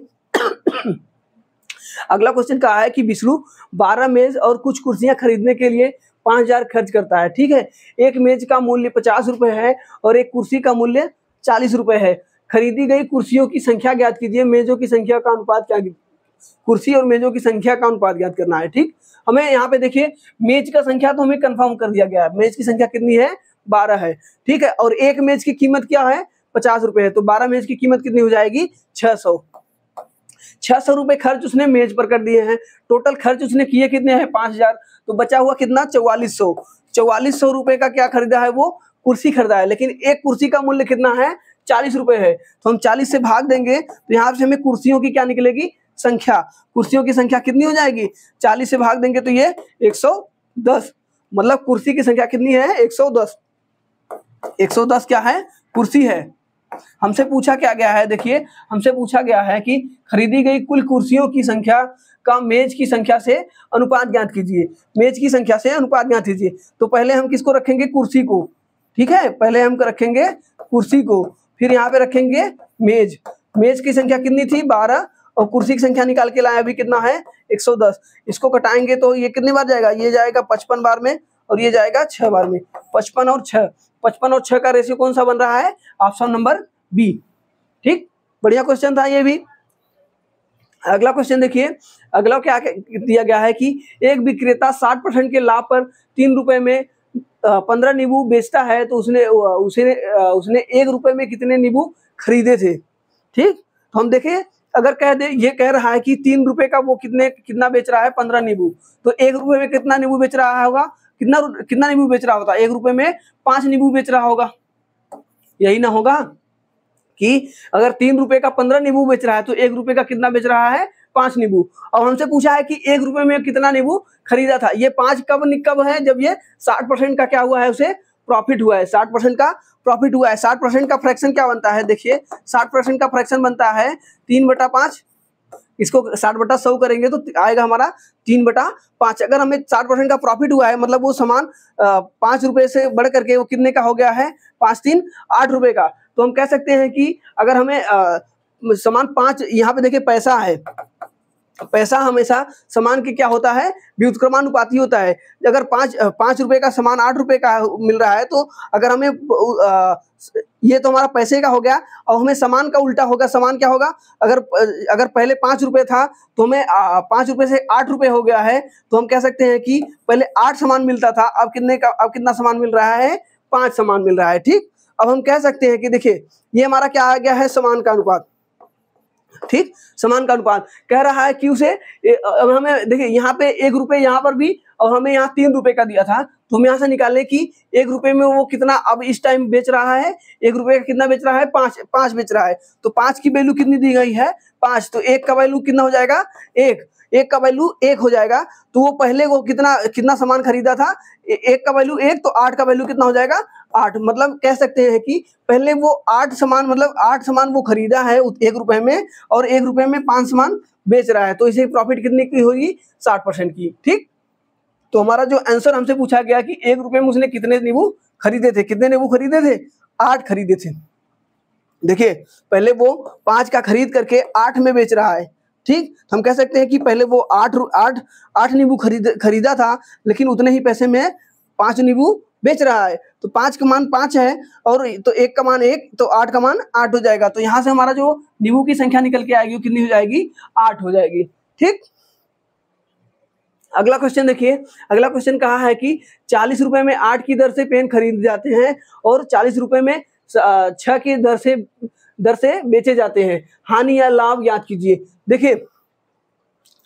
अगला क्वेश्चन कहा है कि विष्णु बारह मेज और कुछ कुर्सियाँ खरीदने के लिए पाँच हज़ार खर्च करता है, ठीक है? एक मेज का मूल्य पचास रुपए है और एक कुर्सी का मूल्य चालीस रुपए है। खरीदी गई कुर्सियों की संख्या ज्ञात कीजिए, मेजों की संख्या का अनुपात क्या कुर्सी और मेजों की संख्या का अनुपात ज्ञात करना है, ठीक? हमें यहाँ पे देखिए, मेज का संख्या तो हमें कंफर्म कर दिया गया है। मेज की संख्या कितनी है? बारह है, ठीक है? और एक मेज की कीमत क्या है? पचास रुपए है। तो बारह मेज की कीमत कितनी हो जाएगी? छह सौ। छह सौ रुपए खर्च उसने मेज पर कर दिए हैं। टोटल खर्च उसने किए कितने हैं? पाँच हज़ार। तो बचा हुआ कितना? चौवालीस सौ। चौवालीस सौ रुपए का क्या खरीदा है वो? कुर्सी खरीदा है। लेकिन एक कुर्सी का मूल्य कितना है? चालीस रुपए है। तो हम चालीस से भाग देंगे। तो यहाँ से हमें कुर्सियों की क्या निकलेगी? संख्या। कुर्सियों की संख्या कितनी हो जाएगी? चालीस से भाग देंगे तो ये एक सौ दस। मतलब कुर्सी की संख्या कितनी है? एक सौ दस। 110 क्या है? कुर्सी है। हमसे पूछा क्या गया है? देखिए, हमसे पूछा गया है कि खरीदी गई कुल कुर्सियों की संख्या का मेज की संख्या से अनुपात ज्ञात कीजिए। मेज की संख्या से अनुपात ज्ञात कीजिए। तो पहले हम किसको रखेंगे? कुर्सी को। ठीक है? पहले हम रखेंगे कुर्सी को। फिर यहाँ पे रखेंगे मेज। मेज की संख्या कितनी थी? बारह। और कुर्सी की संख्या निकाल के लाए अभी कितना है? 110 इसको कटाएँगे तो ये कितनी बार जाएगा? ये जाएगा पचपन बार में और ये जाएगा छह बार में। पचपन और छह। पचपन और छह का रेशियो कौन सा बन रहा है? ऑप्शन नंबर बी ठीक? बढ़िया क्वेश्चन था ये भी। अगला क्वेश्चन देखिए। अगला क्या दिया गया है कि एक विक्रेता साठ परसेंट के लाभ पर तीन रुपए में पंद्रह नींबू बेचता है तो उसने उसने उसने एक रुपए में कितने नींबू खरीदे थे? ठीक? तो हम देखें अगर कह दे, ये कह रहा है कि तीन रुपए का वो कितने, कितना बेच रहा है? पंद्रह नींबू। तो एक रुपए में कितना नींबू बेच रहा होगा? कितना कितना नींबू बेच रहा होता एक रुपए में पाँच नींबू बेच रहा होगा। यही ना होगा कि अगर तीन रुपए का पंद्रह नींबू बेच रहा है तो एक रुपए का कितना बेच रहा है? पाँच नींबू। और हमसे पूछा है कि एक रुपए में कितना नींबू खरीदा था? ये पाँच कब कब है जब ये साठ परसेंट का क्या हुआ है, उसे प्रॉफिट हुआ है। साठ परसेंट का प्रॉफिट हुआ है। साठ परसेंट का फ्रैक्शन क्या बनता है? देखिए, साठ परसेंट का फ्रैक्शन बनता है तीन बटा पाँच इसको साठ बटा सौ करेंगे तो आएगा हमारा तीन बटा पाँच। अगर हमें साठ परसेंट का प्रॉफिट हुआ है मतलब वो सामान पाँच रुपए से बढ़ करके वो कितने का हो गया है? पाँच तीन, आठ रुपए का। तो हम कह सकते हैं कि अगर हमें सामान पाँच, यहाँ पे देखिए पैसा है। पैसा हमेशा सामान के क्या होता है? व्युत्क्रमानुपाती होता है। अगर पाँच पाँच रुपए का सामान आठ रुपए का मिल रहा है तो अगर हमें ये तो हमारा पैसे का हो गया, और हमें सामान का उल्टा होगा, सामान क्या होगा? अगर अगर पहले पाँच रुपए था तो हमें पाँच रुपए से आठ रुपए हो गया है तो हम कह सकते हैं कि पहले आठ सामान मिलता था, अब कितने का, अब कितना सामान मिल रहा है? पाँच सामान मिल रहा है, ठीक? अब हम कह सकते हैं कि देखिए, ये हमारा क्या आ गया है? सामान का अनुपात। ठीक? समान का अनुपात। कह रहा है क्यू से अब हमें, देखिए, यहाँ पे एक रुपए यहाँ पर भी, और हमें यहाँ तीन रुपए का दिया था। तो हम यहाँ से निकाले कि एक रुपए में वो कितना अब इस टाइम बेच रहा है, एक रुपए का कितना बेच रहा है? पाँच पाँच बेच रहा है। तो पाँच की वैल्यू कितनी दी गई है? पाँच। तो एक का वैल्यू कितना हो जाएगा? एक। एक का वैल्यू एक हो जाएगा। तो वो पहले वो कितना कितना सामान खरीदा था? एक का वैल्यू एक तो आठ का वैल्यू कितना हो जाएगा? आठ मतलब कह सकते हैं कि पहले वो आठ सामान मतलब आठ सामान वो खरीदा है एक रुपए में और एक रुपए में पाँच सामान बेच रहा है। तो इसे प्रॉफिट कितने की होगी? साठ परसेंट की, ठीक? तो हमारा जो आंसर हमसे पूछा गया कि एक रुपए में उसने कितने नींबू खरीदे थे? कितने नींबू खरीदे थे? आठ खरीदे थे। देखिए, पहले वो पाँच का खरीद करके आठ में बेच रहा है, ठीक? हम कह सकते हैं कि पहले वो आठ आठ आठ नींबू खरीद, खरीदा था, लेकिन उतने ही पैसे में पाँच नींबू बेच रहा है। तो पाँच का मान पाँच है और तो एक का मान एक तो आठ का मान आठ हो जाएगा। तो यहाँ से हमारा जो नींबू की संख्या निकल के आएगी वो कितनी हो जाएगी? आठ हो जाएगी। ठीक? अगला क्वेश्चन देखिए। अगला क्वेश्चन कहा है कि चालीस रुपए में आठ की दर से पेन खरीद जाते हैं और चालीस रुपए में छह की दर से दर से बेचे जाते हैं। हानि या लाभ याद कीजिए। देखिए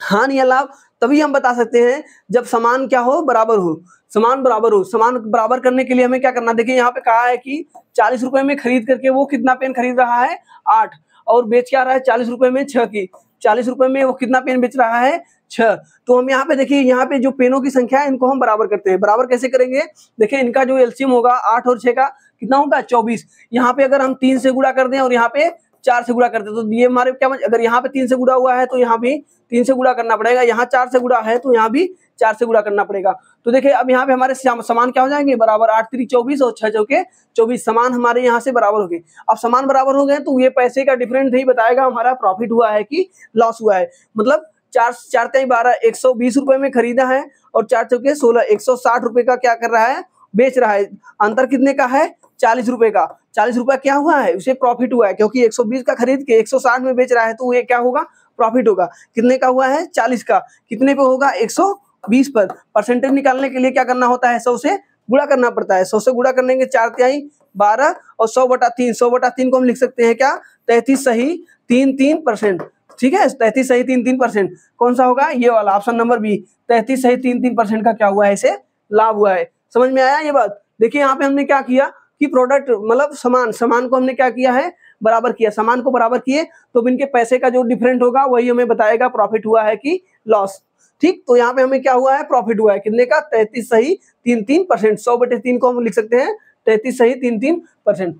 हानि या लाभ, तभी हम बता सकते हैं जब समान क्या हो, बराबर हो। समान बराबर हो। समान बराबर करने के लिए हमें क्या करना देखिए, यहाँ पे कहा है कि चालीस रुपए में खरीद करके वो कितना पेन खरीद रहा है? आठ। और बेच क्या रहा है? चालीस रुपए में छह की। चालीस रुपए में वो कितना पेन बेच रहा है? छह। तो हम यहाँ पे देखिए, यहाँ पे जो पेनों की संख्या है, इनको हम बराबर करते हैं। बराबर कैसे करेंगे? देखिए, इनका जो एल्सियम होगा, आठ और छह का, कितना होगा? चौबीस। यहाँ पे अगर हम तीन से गुड़ा कर दें और यहाँ पे चार से गुड़ा करते तो ये हमारे क्या अगर यहाँ पे तीन से गुड़ा हुआ है तो यहाँ भी तीन से गुड़ा करना पड़ेगा। यहाँ चार से गुड़ा है तो यहाँ भी चार से गुड़ा करना पड़ेगा। तो देखिए, अब यहाँ पे हमारे समान क्या हो जाएँगे? बराबर आठ त्री चौबीस और छह चौके चौबीस, समान हमारे यहाँ से बराबर हो गए। अब समान बराबर हो गए तो ये पैसे का डिफरेंस नहीं बताएगा। हमारा प्रॉफिट हुआ है कि लॉस हुआ है। मतलब चार चार तीन बारह, एक सौ बीस रुपए में खरीदा है और चार चौके सोलह, एक सौ साठ रुपए का क्या कर रहा है? बेच रहा है। अंतर कितने का है? चालीस रुपए का। चालीस रुपया क्या हुआ है? उसे प्रॉफिट हुआ है, क्योंकि 120 का खरीद के 160 में बेच रहा है तो ये क्या होगा? प्रॉफिट होगा। कितने का हुआ है? 40 का। कितने पे होगा? 120 पर। परसेंटेज निकालने के लिए क्या करना होता है? सौ से गुड़ा करना पड़ता है। सौ से गुड़ा करने के चार तिहाई बारह और सौ बटा तीन। सौ बटा तीन को हम लिख सकते हैं क्या? तैतीस सही तीन तीन परसेंट ठीक है? तैतीस सही तीन तीन परसेंट कौन सा होगा? ये वाला ऑप्शन नंबर बी तैतीस सही तीन तीन परसेंट का क्या हुआ है? इसे लाभ हुआ है। समझ में आया ये बात? देखिए, यहाँ पे हमने क्या किया? कि प्रोडक्ट मतलब सामान सामान को हमने क्या किया है? बराबर किया, सामान को बराबर किए तो इनके पैसे का जो डिफरेंट होगा, वही हमें बताएगा प्रॉफिट हुआ है कि लॉस ठीक? तो यहाँ पे हमें क्या हुआ है? प्रॉफिट हुआ है। कितने का? तैतीस सही तीन तीन परसेंट सौ बटे तीन को हम लिख सकते हैं। तैतीस सही तीन तीन परसेंट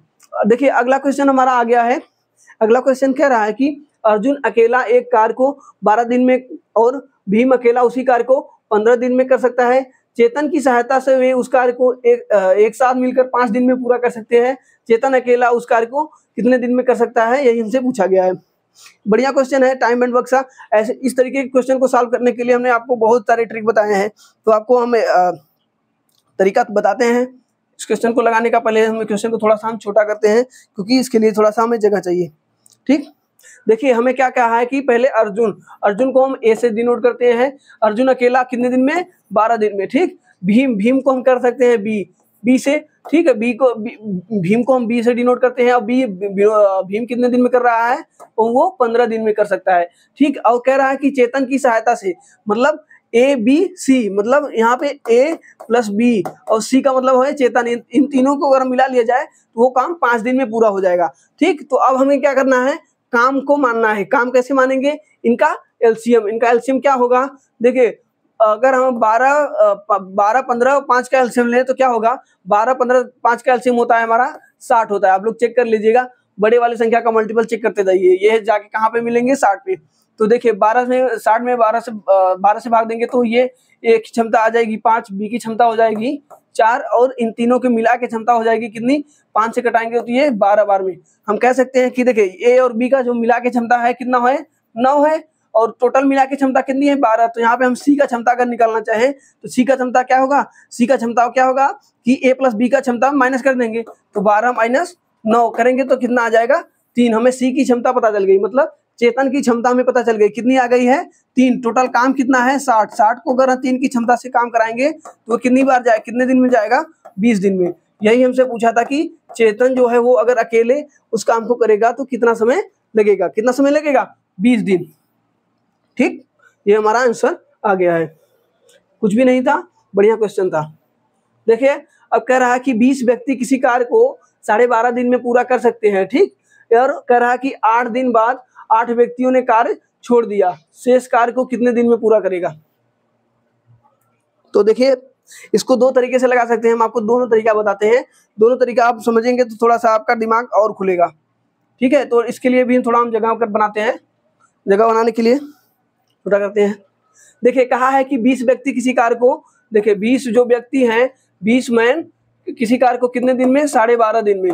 देखिए, अगला क्वेश्चन हमारा आ गया है। अगला क्वेश्चन कह रहा है कि अर्जुन अकेला एक कार को बारह दिन में और भीम अकेला उसी कार को पंद्रह दिन में कर सकता है। चेतन की सहायता से वे उस कार्य को एक एक साथ मिलकर पाँच दिन में पूरा कर सकते हैं। चेतन अकेला उस कार्य को कितने दिन में कर सकता है, यही हमसे पूछा गया है। बढ़िया क्वेश्चन है टाइम एंड वर्क ऐसे, इस तरीके के क्वेश्चन को सॉल्व करने के लिए हमने आपको बहुत सारे ट्रिक बताए हैं। तो आपको हम तरीका तो बताते हैं। इस क्वेश्चन को लगाने का पहले हम क्वेश्चन को थोड़ा सा हम छोटा करते हैं, क्योंकि इसके लिए थोड़ा सा हमें जगह चाहिए। ठीक? देखिए, हमें क्या कहा है कि पहले अर्जुन अर्जुन को हम ए से डिनोट करते हैं। अर्जुन अकेला कितने दिन में बारह दिन में ठीक? भीम भीम को हम कर सकते हैं बी बी से ठीक है? बी को बी, भीम को हम बी से डिनोट करते हैं। और बी भीम कितने दिन में कर रहा है? तो वो पंद्रह दिन में कर सकता है ठीक? और कह रहा है कि चेतन की सहायता से मतलब ए बी सी मतलब यहाँ पे ए प्लस बी और सी का मतलब है चेतन। इन तीनों को अगर मिला लिया जाए तो वो काम पाँच दिन में पूरा हो जाएगा ठीक? तो अब हमें क्या करना है? काम को मानना है। काम कैसे मानेंगे? इनका एलसीएम इनका एलसीएम क्या होगा? देखिए अगर हम बारह बारह, पंद्रह पाँच का एल्सियम लें तो क्या होगा? बारह, पंद्रह, पाँच का एल्सियम होता है हमारा, साठ होता है। आप लोग चेक कर लीजिएगा। बड़े वाली संख्या का मल्टीपल चेक करते जाइए। ये जाके कहाँ पे मिलेंगे? साठ पे। तो देखिए, बारह में, साठ में बारह से बारह से भाग देंगे तो ये एक क्षमता आ जाएगी पाँच, बी की क्षमता हो जाएगी चार और इन तीनों के मिला के क्षमता हो जाएगी कितनी? पाँच से कटाएँगे तो ये बारह बार में। हम कह सकते हैं कि देखिए, ए और बी का जो मिला के क्षमता है कितना है? नौ है। और टोटल मिला के क्षमता कितनी है? बारह। तो यहाँ पे हम सी का क्षमता अगर निकालना चाहें तो सी का क्षमता क्या होगा? सी का क्षमता क्या होगा? कि ए प्लस बी का क्षमता माइनस कर देंगे। तो बारह माइनस नौ करेंगे तो कितना आ जाएगा? तीन। हमें सी की क्षमता पता चल गई। मतलब चेतन की क्षमता हमें पता चल गई। कितनी आ गई है? तीन। टोटल काम कितना है? साठ। साठ को अगर तीन की क्षमता से काम कराएँगे तो कितनी बार जाए? कितने दिन में जाएगा? बीस दिन में। यही हमसे पूछा था कि चेतन जो है वो अगर अकेले उस काम को करेगा तो कितना समय लगेगा? कितना समय लगेगा? बीस दिन। ठीक? ये हमारा आंसर आ गया है। कुछ भी नहीं था, बढ़िया क्वेश्चन था। देखिए, अब कह रहा है कि बीस व्यक्ति किसी कार्य को साढ़े बारह दिन में पूरा कर सकते हैं, ठीक? और कह रहा है कि आठ दिन बाद आठ व्यक्तियों ने कार्य छोड़ दिया। शेष कार्य को कितने दिन में पूरा करेगा? तो देखिए, इसको दो तरीके से लगा सकते हैं। हम आपको दोनों तरीका बताते हैं। दोनों तरीका आप समझेंगे तो थोड़ा सा आपका दिमाग और खुलेगा। ठीक है तो इसके लिए भी थोड़ा हम जगह बनाते हैं। जगह बनाने के लिए। थोड़ा करते हैं। देखिए, कहा है कि बीस व्यक्ति किसी कार्य को, देखिए, बीस जो व्यक्ति हैं, बीस मैन, किसी कार्य को कितने दिन में? साढ़े बारह दिन में।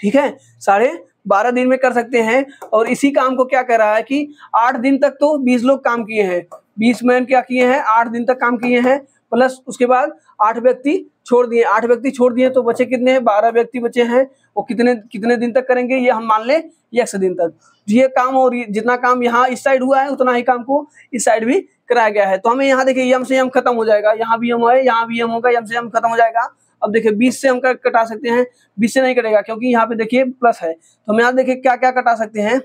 ठीक है? साढ़े बारह दिन में कर सकते हैं और इसी काम को क्या कर रहा है कि आठ दिन तक तो बीस लोग काम किए हैं। बीस मैन क्या किए हैं? आठ दिन तक काम किए हैं, प्लस उसके बाद आठ व्यक्ति छोड़ दिए। आठ व्यक्ति छोड़ दिए तो बचे कितने हैं? बारह व्यक्ति बचे हैं। वो कितने कितने दिन तक करेंगे ये हम मान ले यक्स दिन तक। ये काम और ये, जितना काम यहाँ इस साइड हुआ है उतना ही काम को इस साइड भी कराया गया है। तो हमें यहाँ देखिए यम से यम खत्म हो जाएगा। यहाँ भी यम है यहाँ भी यम होगा यम से यम खत्म हो जाएगा। अब देखिए बीस से हम कटा सकते हैं? बीस से नहीं कटेगा क्योंकि यहाँ पे देखिए प्लस है। तो हम यहाँ देखिए क्या क्या कटा सकते हैं?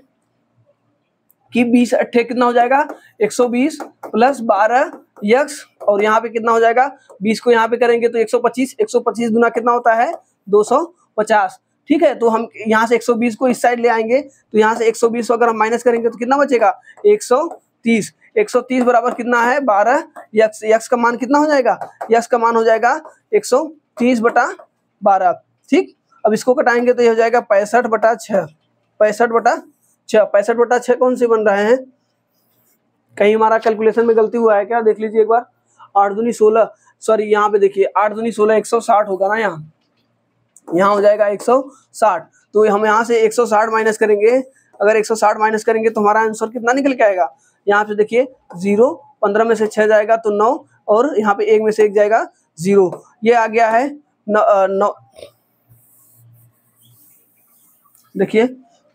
कि बीस अट्ठे कितना हो जाएगा? एक सौ बीस प्लस बारह यक्स और यहाँ पे कितना हो जाएगा? बीस को यहाँ पे करेंगे तो एक सौ पच्चीस। एक सौ पच्चीस गुना कितना होता है? दो सौ पचास। ठीक है? तो हम यहाँ से 120 को इस साइड ले आएँगे। तो यहाँ से 120 अगर हम माइनस करेंगे तो कितना बचेगा? 130 130 बराबर कितना है? 12 यक्स यक्स का मान कितना हो जाएगा? यक्स का मान हो जाएगा 130 बटा बारह। ठीक? अब इसको कटाएँगे तो ये हो जाएगा पैंसठ बटा छः पैंसठ बटा छः पैंसठ बटा छः कौन से बन रहे हैं? कहीं हमारा कैलकुलेशन में गलती हुआ है क्या? देख लीजिए एक बार। आठ दूनी सोलह। सॉरी, यहाँ पे देखिए, आठ दूनी सोलह एक सौ साठ होगा ना यहाँ? यहाँ हो जाएगा 160 तो हम यहाँ से 160 माइनस करेंगे। अगर 160 माइनस करेंगे तो हमारा आंसर कितना निकल के आएगा? यहाँ पे देखिए ज़ीरो पंद्रह में से छः जाएगा तो नौ, और यहाँ पे एक में से एक जाएगा ज़ीरो ये आ गया है नौ देखिए,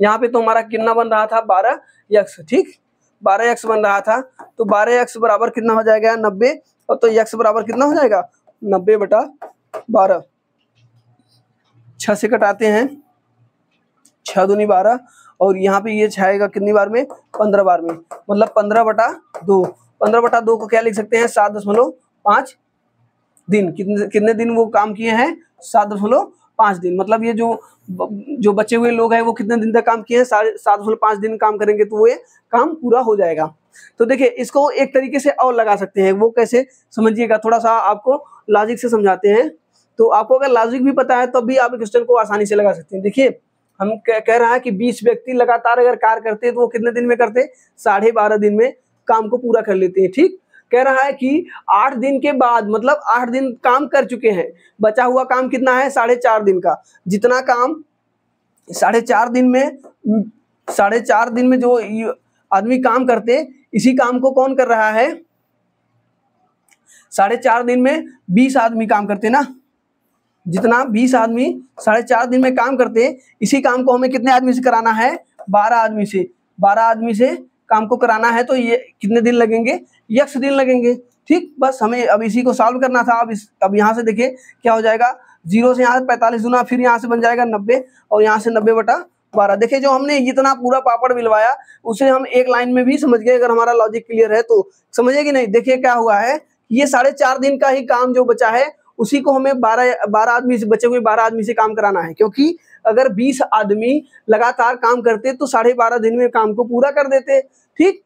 यहाँ पे तो हमारा कितना बन रहा था? बारह यक्स ठीक? बारह यक्स बन रहा था। तो बारह यक्स बराबर कितना हो जाएगा? नब्बे। और तो यक्स बराबर कितना हो जाएगा? नब्बे बटा बारह। छः से कटाते हैं। छः दूनी बारह, और यहाँ पे ये छाएगा कितनी बार में? पंद्रह बार में। मतलब पंद्रह बटा दो। पंद्रह बटा दो को क्या लिख सकते हैं? सात दशमलव पाँच दिन। कितने कितने दिन वो काम किए हैं? सात दशमलव पाँच दिन। मतलब ये जो जो बचे हुए लोग हैं, वो कितने दिन तक काम किए हैं? सात दशमलव पाँच दिन काम करेंगे तो ये काम पूरा हो जाएगा। तो देखिए, इसको एक तरीके से और लगा सकते हैं। वो कैसे? समझिएगा। थोड़ा सा आपको लॉजिक से समझाते हैं। तो आपको अगर लॉजिक भी पता है, तब तो भी आप क्वेश्चन को आसानी से लगा सकते हैं। देखिए, हम कह रहा है कि बीस व्यक्ति लगातार अगर कार्य करते हैं तो वो कितने दिन में करते साढ़े बारह दिन में काम को पूरा कर लेते हैं, ठीक? कह रहा है कि आठ दिन के बाद मतलब आठ दिन काम कर चुके हैं, बचा हुआ काम कितना है? साढ़े चार दिन का। जितना काम साढ़े चार दिन में साढ़े चार दिन में जो आदमी काम करते इसी काम को कौन कर रहा है? साढ़े चार दिन में बीस आदमी काम करते ना? जितना बीस आदमी, साढ़े चार दिन में काम करते हैं, इसी काम को हमें कितने आदमी से कराना है? बारह आदमी से। बारह आदमी से काम को कराना है तो ये कितने दिन लगेंगे? यक्स दिन लगेंगे। ठीक? बस हमें अब इसी को सॉल्व करना था। अब इस, अब यहाँ से देखिए क्या हो जाएगा? ज़ीरो से यहाँ से पैंतालीस गुना फिर यहाँ से बन जाएगा नब्बे और यहाँ से नब्बे बटा बारह। देखिए, जो हमने इतना पूरा पापड़ मिलवाया, उसे हम एक लाइन में भी समझ गए। अगर हमारा लॉजिक क्लियर है तो। समझिए कि नहीं? देखिए क्या हुआ है? ये साढ़े चार दिन का ही काम जो बचा है उसी को हमें बारह बारह आदमी से, बचे हुए बारह आदमी से काम कराना है। क्योंकि अगर बीस आदमी लगातार काम करते तो साढ़े बारह दिन में काम को पूरा कर देते, ठीक?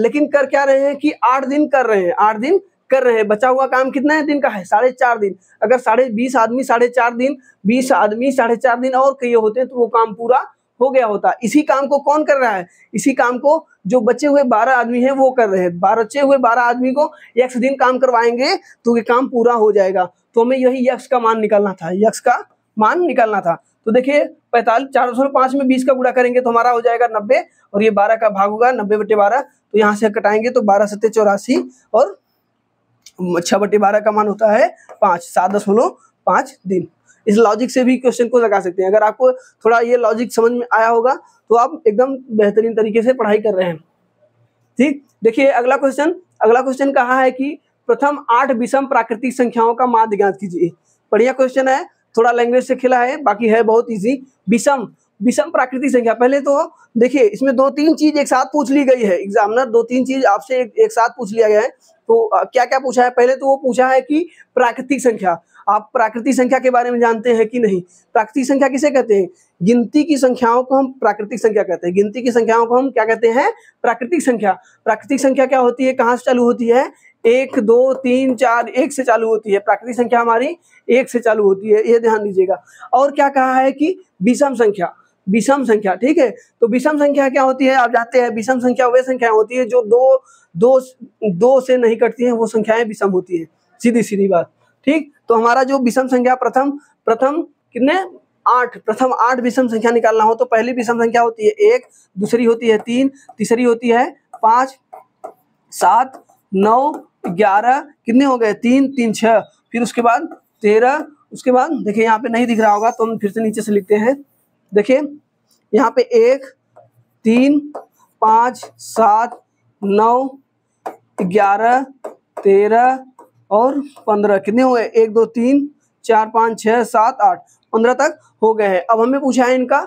लेकिन कर क्या रहे हैं कि आठ दिन कर रहे हैं, आठ दिन कर रहे हैं। बचा हुआ काम कितना है दिन का है? साढ़े चार दिन। अगर साढ़े बीस आदमी, साढ़े चार दिन, बीस आदमी, साढ़े चार दिन और कई होते तो वो काम पूरा हो गया होता। इसी काम को कौन कर रहा है? इसी काम को जो बचे हुए बारह आदमी हैं वो कर रहे हैं। बारह, बचे हुए बारह आदमी को यक्स दिन काम करवाएँगे तो ये काम पूरा हो जाएगा। तो हमें यही यक्ष का मान निकालना था। यक्ष का मान निकालना था। तो देखिए, पैंतालीस, चार सौ पाँच में बीस का गुड़ा करेंगे तो हमारा हो जाएगा नब्बे और ये बारह का भाग होगा, नब्बे बटे बारह। तो यहाँ से कटाएँगे तो बारह सत्य चौरासी और छः बटे बारह का मान होता है पाँच, सात दशमलव पाँच दिन। इस लॉजिक से भी क्वेश्चन को लगा सकते हैं। अगर आपको थोड़ा ये लॉजिक समझ में आया होगा तो आप एकदम बेहतरीन तरीके से पढ़ाई कर रहे हैं। ठीक? देखिए अगला क्वेश्चन अगला क्वेश्चन कहा है कि प्रथम आठ विषम प्राकृतिक संख्याओं का माध्य ज्ञात कीजिए। बढ़िया क्वेश्चन है थोड़ा लैंग्वेज से खिला है बाकी है बहुत इजी विषम विषम प्राकृतिक संख्या। पहले तो देखिए इसमें दो तीन चीज़ एक साथ पूछ ली गई है। एग्जामिनर दो तीन चीज़ आपसे एक, एक साथ पूछ लिया गया है। तो क्या क्या पूछा है? पहले तो वो पूछा है कि प्राकृतिक संख्या। आप प्राकृतिक संख्या के बारे में जानते हैं कि नहीं? प्राकृतिक संख्या किसे कहते हैं? गिनती की संख्याओं को हम प्राकृतिक संख्या कहते हैं। गिनती की संख्याओं को हम क्या कहते हैं? प्राकृतिक संख्या। प्राकृतिक संख्या क्या होती है? कहाँ से चालू होती है? एक, दो, तीन, चार, एक से चालू होती है। प्राकृतिक संख्या हमारी एक से चालू होती है। ये ध्यान दीजिएगा। और क्या कहा है कि विषम संख्या? विषम संख्या, ठीक है? तो विषम संख्या क्या होती है? आप जानते हैं, विषम संख्या वे संख्या होती है जो दो दो दो से नहीं कटती है, वो संख्याएँ विषम होती है। सीधी सीधी बात। ठीक? तो हमारा जो विषम संख्या प्रथम प्रथम कितने? आठ। प्रथम आठ विषम संख्या निकालना हो तो पहली विषम संख्या होती है एक, दूसरी होती है तीन, तीसरी होती है पाँच, सात, नौ, ग्यारह, कितने हो गए? तीन तीन छः फिर उसके बाद तेरह, उसके बाद देखिए यहाँ पे नहीं दिख रहा होगा तो हम फिर से नीचे से लिखते हैं। देखिए, यहाँ पे एक, तीन, पाँच, सात, नौ, ग्यारह, तेरह और पंद्रह कितने हो गए एक दो तीन चार पाँच छः सात आठ। पंद्रह तक हो गए हैं। अब हमें पूछा है इनका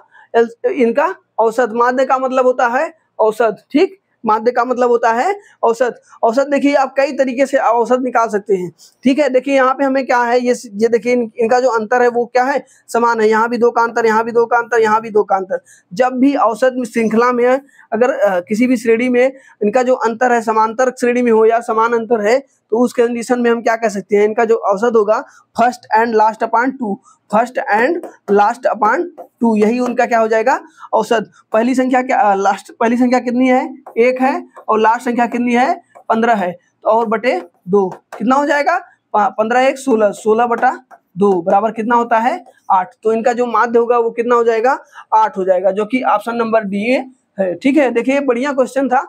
इनका औसत। माध्य का मतलब होता है औसत ठीक? माध्य का मतलब होता है औसत। औसत देखिए आप कई तरीके से औसत निकाल सकते हैं ठीक है? देखिए यहाँ पे हमें क्या है? ये ये देखिए इन, इनका जो अंतर है वो क्या है? समान है। यहाँ भी दो का अंतर यहाँ भी दो का अंतर यहाँ भी दो का अंतर। जब भी औसत श्रृंखला में अगर आ, किसी भी श्रेणी में इनका जो अंतर है समांतर श्रेणी में हो या समान अंतर है तो उस कंडीशन में हम क्या कह सकते हैं? इनका जो औसत होगा first and last upon two first and last upon two यही उनका क्या हो जाएगा? औसत। पहली संख्या क्या लास्ट पहली संख्या कितनी है? एक है और लास्ट संख्या कितनी है? पंद्रह है। तो और बटे दो। कितना हो जाएगा? पंद्रह एक सोलह। सोलह बटा दो बराबर कितना होता है? आठ। तो इनका जो माध्य होगा वो कितना हो जाएगा? आठ हो जाएगा, जो कि ऑप्शन नंबर डी है। ठीक है? देखिए, बढ़िया क्वेश्चन था।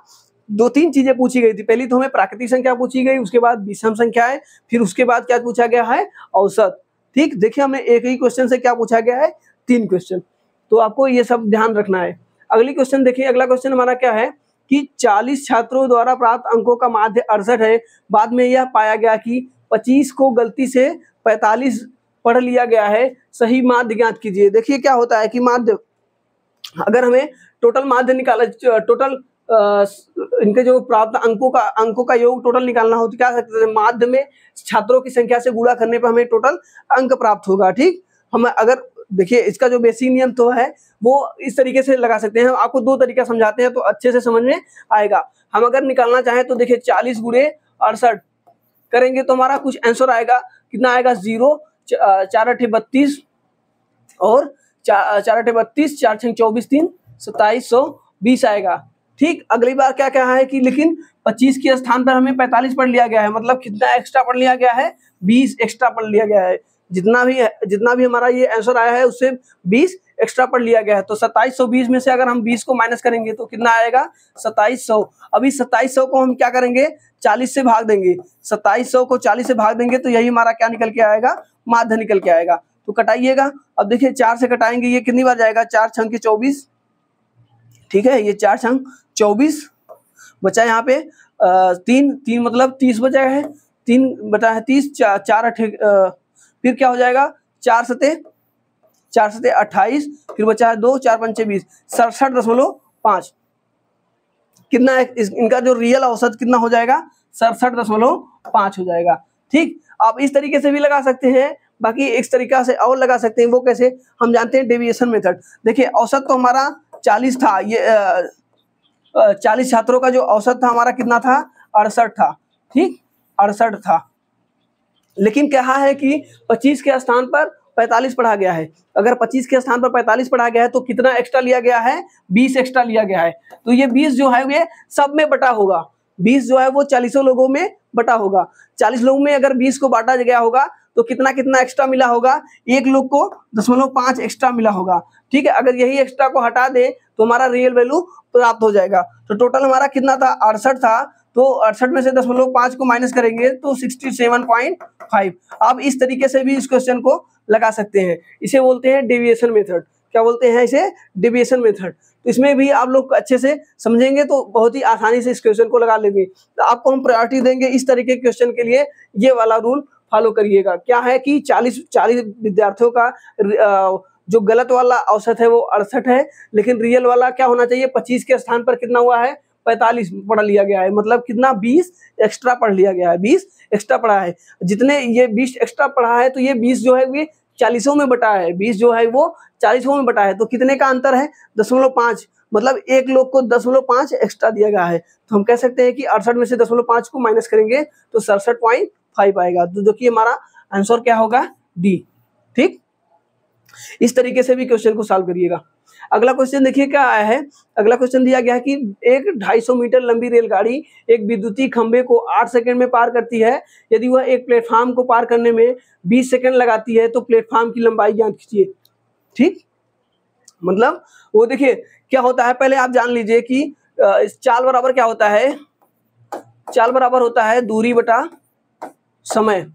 दो तीन चीज़ें पूछी गई थी। पहली तो हमें प्राकृतिक संख्या पूछी गई, उसके बाद विषम संख्या है, फिर उसके बाद क्या पूछा गया है? औसत। ठीक, देखिए हमें एक ही क्वेश्चन से क्या पूछा गया है? तीन क्वेश्चन तो आपको ये सब ध्यान रखना है। अगली क्वेश्चन देखिए, अगला क्वेश्चन हमारा क्या है? कि 40 छात्रों द्वारा प्राप्त अंकों का माध्य अड़सठ है। बाद में यह पाया गया कि 25 को गलती से 45 पढ़ लिया गया है। सही माध्य ज्ञात कीजिए। देखिए क्या होता है कि माध्य, अगर हमें टोटल माध्य निकाला टोटल इनके जो प्राप्त अंकों का अंकों का योग टोटल निकालना हो तो क्या सकते हैं? माध्य में छात्रों की संख्या से गुणा करने पर हमें टोटल अंक प्राप्त होगा, ठीक? हम अगर, देखिए, इसका जो बेसिक नियम तो है, वो इस तरीके से लगा सकते हैं। हम आपको दो तरीका समझाते हैं तो अच्छे से समझ में आएगा। हम अगर निकालना चाहें तो देखिए, चालीस गुड़े अड़सठ करेंगे तो हमारा कुछ आंसर आएगा। कितना आएगा? ज़ीरो चार अठे बत्तीस और चार अठे बत्तीस, चार छः चौबीस, तीन, सत्ताईस, सौ बीस आएगा। ठीक, अगली बार क्या कहा है कि लेकिन 25 के स्थान पर हमें 45 पढ़ लिया गया है मतलब कितना एक्स्ट्रा पढ़ लिया गया है? 20 एक्स्ट्रा पढ़ लिया गया है। जितना भी जितना भी हमारा ये आंसर आया है, उससे 20 एक्स्ट्रा पढ़ लिया गया है। तो 2720 में से अगर हम 20 को माइनस करेंगे तो कितना आएगा? 2700 अभी 2700 को हम क्या करेंगे? 40 से भाग देंगे। 2700 को 40 से भाग देंगे तो यही हमारा क्या निकल के आएगा? माध्य निकल के आएगा। तो कटाइएगा। अब देखिए, चार से कटाएँगे, ये कितनी बार जाएगा? चार छंग के चौबीस। ठीक है, ये चार छंग चौबीस बचा यहाँ पे तीन तीन मतलब तीस बचा है तीन बचा है तीस चा, चार अठे फिर क्या हो जाएगा चार सते चार सते अट्ठाईस फिर बचा है दो चार पंचे बीस सड़सठ दशमलव पाँच। कितना इस, इनका जो रियल औसत कितना हो जाएगा सड़सठ दशमलव पाँच हो जाएगा। ठीक आप इस तरीके से भी लगा सकते हैं बाकी इस तरीका से और लगा सकते हैं वो कैसे हम जानते हैं डेविएशन मेथड देखिए औसत तो हमारा चालीस था ये चालीस छात्रों का जो औसत था हमारा कितना था? अड़सठ था। ठीक? अड़सठ था। लेकिन क्या है कि 25 के स्थान पर 45 पढ़ा गया है। अगर 25 के स्थान पर 45 पढ़ा गया है तो कितना एक्स्ट्रा लिया गया है? 20 एक्स्ट्रा लिया गया है। तो ये 20 जो है, ये सब में बटा होगा। 20 जो है, वो चालीसों लोगों में बटा होगा। 40 लोगों में अगर 20 को बांटा गया होगा तो कितना कितना एक्स्ट्रा मिला होगा? एक लोग को दशमलव पाँच एक्स्ट्रा मिला होगा। ठीक है, अगर यही एक्स्ट्रा को हटा दे तो हमारा रियल वैल्यू प्राप्त हो जाएगा। तो टोटल हमारा कितना था? अड़सठ था। तो अड़सठ में से दशमलव पाँच को माइनस करेंगे तो सिक्सटी सेवन पॉइंट फाइव आप इस तरीके से भी इस क्वेश्चन को लगा सकते हैं। इसे बोलते हैं डेविएशन मेथड क्या बोलते हैं इसे? डेविएशन मेथड तो इसमें भी आप लोग अच्छे से समझेंगे तो बहुत ही आसानी से इस क्वेश्चन को लगा लेंगे। तो आपको हम प्रायोरिटी देंगे इस तरीके के क्वेश्चन के लिए, ये वाला रूल फॉलो करिएगा। क्या है कि 40 40 विद्यार्थियों का जो गलत वाला औसत है वो अड़सठ है, लेकिन रियल वाला क्या होना चाहिए? पच्चीस के स्थान पर कितना हुआ है? पैंतालीस पढ़ लिया गया है। मतलब कितना? बीस एक्स्ट्रा पढ़ लिया गया है। बीस एक्स्ट्रा पढ़ा है। जितने ये बीस एक्स्ट्रा पढ़ा है तो ये बीस जो है, ये चालीसों में बटा है। बीस जो है, वो चालीसों में बटा है। तो कितने का अंतर है? दशमलव पाँच। मतलब एक लोग को दशमलव पाँच एक्स्ट्रा दिया गया है। तो हम कह सकते हैं कि अड़सठ में से दशमलव पाँच को माइनस करेंगे तो सड़सठ पॉइंट फाइव आएगा। तो जो कि हमारा आंसर क्या होगा? डी ठीक? इस तरीके से भी क्वेश्चन को सॉल्व करिएगा। अगला क्वेश्चन देखिए क्या आया है? अगला क्वेश्चन दिया गया है कि एक 250 मीटर लंबी रेलगाड़ी एक विद्युतीय खंभे को 8 सेकंड में पार करती है। यदि वह एक प्लेटफॉर्म को पार करने में 20 सेकंड लगाती है तो प्लेटफॉर्म की लंबाई ज्ञात कीजिए। ठीक? मतलब वो देखिए क्या होता है? पहले आप जान लीजिए कि चाल बराबर क्या होता है? चाल बराबर होता है दूरी बटा समय।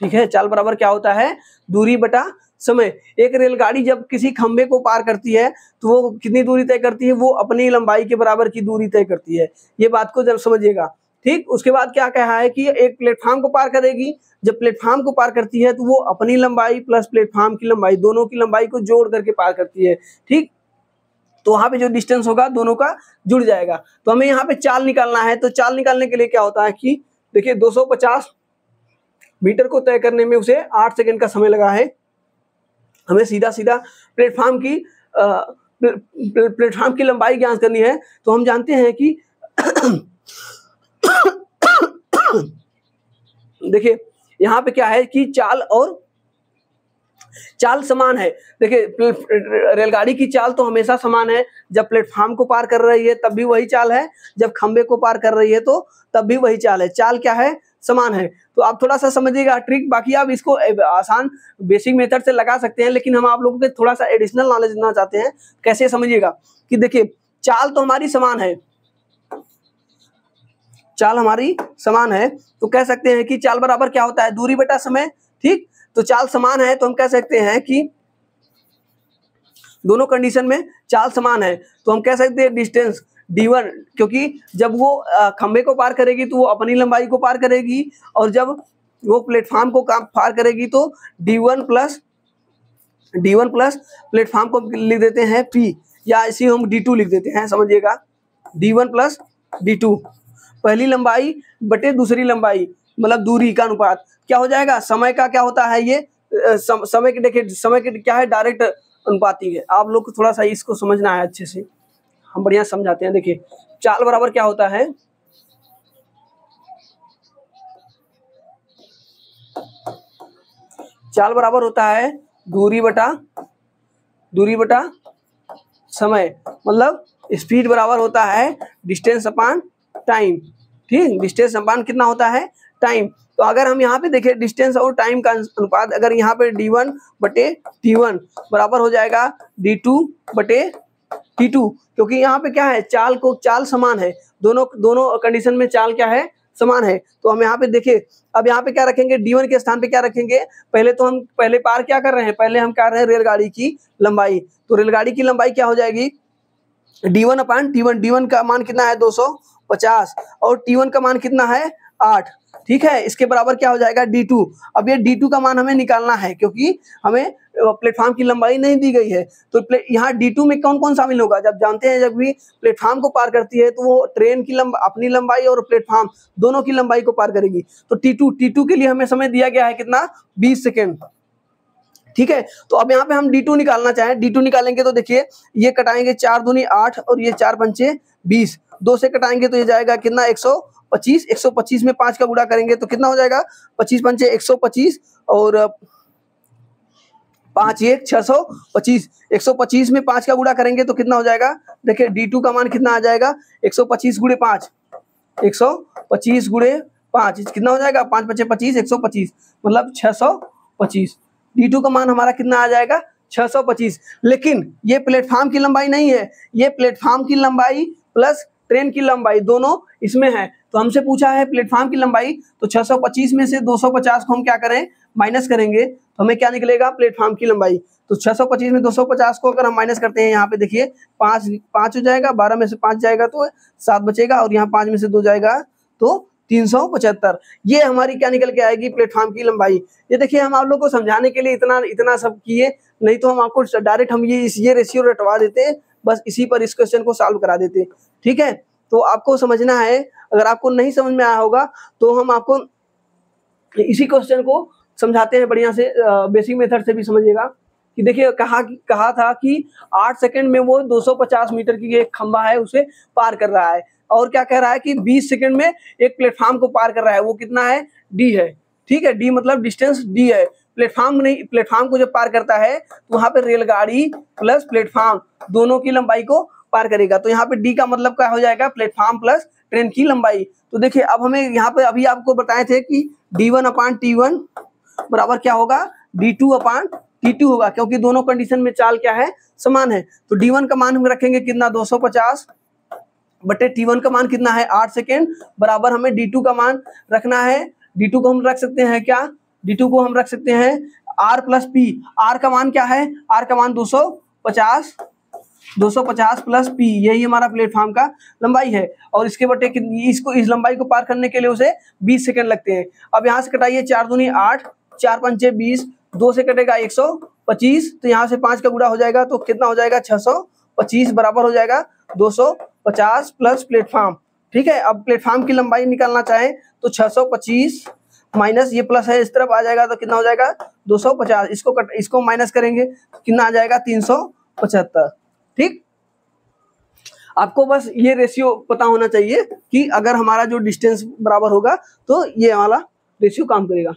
ठीक है? चाल बराबर क्या होता है? दूरी बटा समय। एक रेलगाड़ी जब किसी खंबे को पार करती है तो वो कितनी दूरी तय करती है? वो अपनी लंबाई के बराबर की दूरी तय करती है। ये बात को जब समझिएगा, ठीक? उसके बाद क्या कहा है कि एक प्लेटफॉर्म को पार करेगी। जब प्लेटफॉर्म को पार करती है तो वो अपनी लंबाई प्लस प्लेटफॉर्म की लंबाई, दोनों की लंबाई को जोड़ करके पार करती है, ठीक? तो वहाँ पे जो डिस्टेंस होगा, दोनों का जुड़ जाएगा। तो हमें यहाँ पे चाल निकालना है। तो चाल निकालने के लिए क्या होता है कि, देखिए 250 मीटर को तय करने में उसे आठ सेकंड का समय लगा है। हमें सीधा सीधा प्लेटफॉर्म की प्लेटफॉर्म की लंबाई ज्ञान करनी है। तो हम जानते हैं कि देखिए, यहाँ पे क्या है कि चाल और चाल समान है। देखिए रेलगाड़ी की चाल तो हमेशा समान है। जब प्लेटफॉर्म को पार कर रही है, तब भी वही चाल है। जब खंबे को पार कर रही है तो तब भी वही चाल है। चाल क्या है? समान है। तो आप थोड़ा सा समझिएगा ट्रिक बाकी आप इसको आसान बेसिक मेथड से लगा सकते हैं, लेकिन हम आप लोगों के थोड़ा सा एडिशनल नॉलेज देना चाहते हैं, कैसे समझिएगा? कि देखिए, चाल तो हमारी समान है। चाल हमारी समान है तो कह सकते हैं कि चाल बराबर क्या होता है? दूरी बटा समय, ठीक? तो चाल समान है तो हम कह सकते हैं कि दोनों कंडीशन में चाल समान है तो हम कह सकते हैं डिस्टेंस डी वन क्योंकि जब वो खंबे को पार करेगी तो वो अपनी लंबाई को पार करेगी और जब वो प्लेटफॉर्म को पार करेगी तो d one plus d one plus platform को लिख देते हैं पी या इसी हम डी टू लिख देते हैं समझिएगा। D one plus d two पहली लंबाई बटे दूसरी लंबाई मतलब दूरी का अनुपात। क्या हो जाएगा? समय का क्या होता है ये? सम, समय के देखिए समय के क्या है? डायरेक्ट अनुपाती है। आप लोग को थोड़ा सा इसको समझना है अच्छे से। हम बढ़िया समझाते हैं। देखिए, चाल बराबर क्या होता है? चाल बराबर होता है दूरी बटा दूरी बटा समय। मतलब स्पीड बराबर होता है डिस्टेंस अपान टाइम। ठीक? डिस्टेंस अपान कितना होता है? टाइम। तो अगर हम यहाँ पे देखें, डिस्टेंस और टाइम का अनुपात, अगर यहाँ पे डी वन बटे टी वन बराबर हो जाएगा डी टू बटे टी टू क्योंकि यहाँ पे क्या है, चाल को चाल समान है। दोनों दोनों कंडीशन में चाल क्या है, समान है। तो हम यहाँ पे देखिए, अब यहाँ पे क्या रखेंगे डी के स्थान पे क्या रखेंगे? पहले तो हम, पहले पार क्या कर रहे हैं? पहले हम कर रहे हैं रेलगाड़ी की लंबाई। तो रेलगाड़ी की लंबाई क्या हो जाएगी? D one upon t one d one का मान कितना है? दो सौ पचास। और टी वन का मान कितना है? आठ। ठीक है? इसके बराबर क्या हो जाएगा? डी टू अब ये डी टू का मान हमें निकालना है क्योंकि हमें प्लेटफॉर्म की लंबाई नहीं दी गई है। तो यहाँ डी टू में कौन कौन शामिल होगा? जब जानते हैं, जब भी प्लेटफॉर्म को पार करती है तो वो ट्रेन की लंबा, अपनी लंबाई और प्लेटफॉर्म दोनों की लंबाई को पार करेगी। तो टी टू टी टू के लिए हमें समय दिया गया है कितना? बीस सेकेंड। ठीक है? तो अब यहाँ पे हम डी टू निकालना चाहें। डी टू निकालेंगे तो देखिए, ये कटाएँगे चार दूनी आठ और ये चार पंचे बीस। दो से कटाएँगे तो ये जाएगा कितना? एक सौ पच्चीस, एक सौ पच्चीस में पाँच का गुड़ा करेंगे तो कितना हो जाएगा? पच्चीस पंचे एक सौ पच्चीस और पाँच एक, छह सौ पच्चीस। एक सौ पच्चीस में पाँच का गुड़ा करेंगे तो कितना हो जाएगा? देखिए, डी टू का मान कितना आ जाएगा? एक सौ पच्चीस गुड़े पाँच। एक सौ पच्चीस गुड़े पाँच कितना हो जाएगा? पाँच पच्चीस पच्चीस, एक सौ पच्चीस। मतलब छह सौ पच्चीस। डी टू का मान हमारा कितना आ जाएगा? छह सौ पच्चीस। लेकिन ये प्लेटफॉर्म की लंबाई नहीं है। ये प्लेटफॉर्म की लंबाई प्लस ट्रेन की लंबाई दोनों इसमें है। तो हमसे पूछा है, प्लेटफॉर्म की लंबाई तो 625 में से 250 को हम क्या करें? माइनस करेंगे तो हमें क्या निकलेगा? प्लेटफॉर्म की लंबाई। तो 625 में 250 को अगर हम माइनस करते हैं, यहाँ पे देखिए, पाँच पाँच हो जाएगा, बारह में से पाँच जाएगा तो सात बचेगा, और यहाँ पाँच में से दो जाएगा तो तीन सौ पचहत्तर। ये हमारी क्या निकल के आएगी? प्लेटफॉर्म की लंबाई। ये देखिए, हम आप लोग को समझाने के लिए इतना इतना सब किए, नहीं तो हम आपको डायरेक्ट हम ये ये रेशियो रटवा देते, बस इसी पर इस क्वेश्चन को सॉल्व करा देते। ठीक है? तो आपको समझना है अगर आपको नहीं समझ में आया होगा तो हम आपको इसी क्वेश्चन को समझाते हैं बढ़िया से बेसिक मेथड से भी समझिएगा। कि देखिए, कहा कहा था कि आठ सेकंड में वो 250 मीटर की एक खंबा है, उसे पार कर रहा है। और क्या कह रहा है कि 20 सेकंड में एक प्लेटफॉर्म को पार कर रहा है, वो कितना है? डी है। ठीक है डी मतलब डिस्टेंस डी है। प्लेटफॉर्म नहीं प्लेटफॉर्म को जब पार करता है तो वहाँ पर रेलगाड़ी प्लस प्लेटफॉर्म दोनों की लंबाई को पार करेगा। तो यहाँ पे डी का मतलब क्या हो जाएगा? प्लेटफॉर्म प्लस ट्रेन की लंबाई। तो देखिए, अब हमें यहाँ पे अभी आपको बताए थे कि d one upon t one बराबर क्या होगा? D two upon t two होगा, क्योंकि दोनों कंडीशन में चाल क्या है? समान है। तो डी वन का मान हम रखेंगे कितना? 250 बटे टी वन का मान कितना है? आठ सेकेंड। बराबर हमें डी टू का मान रखना है। डी टू को हम रख सकते हैं क्या? डी टू को हम रख सकते हैं आर प्लस पी आर का मान क्या है? आर का मान दो सौ पचास। 250 प्लस पी, यही हमारा प्लेटफॉर्म का लंबाई है। और इसके बटे इसको, इस लंबाई को पार करने के लिए उसे 20 सेकंड लगते हैं। अब यहाँ से कटाइए चार दूनी आठ, चार पंचे बीस, दो से कटेगा 125 तो यहाँ से पाँच का गुड़ा हो जाएगा तो कितना हो जाएगा 625 बराबर हो जाएगा 250 प्लस प्लेटफॉर्म। ठीक है, अब प्लेटफॉर्म की लंबाई निकालना चाहे तो 625 माइनस ये प्लस है, इस तरफ़ आ जाएगा तो कितना हो जाएगा 250 इसको कट, इसको माइनस करेंगे, कितना आ जाएगा तीन सौ पचहत्तर। ठीक? आपको बस ये रेशियो पता होना चाहिए कि अगर हमारा जो डिस्टेंस बराबर होगा तो ये वाला रेशियो काम करेगा।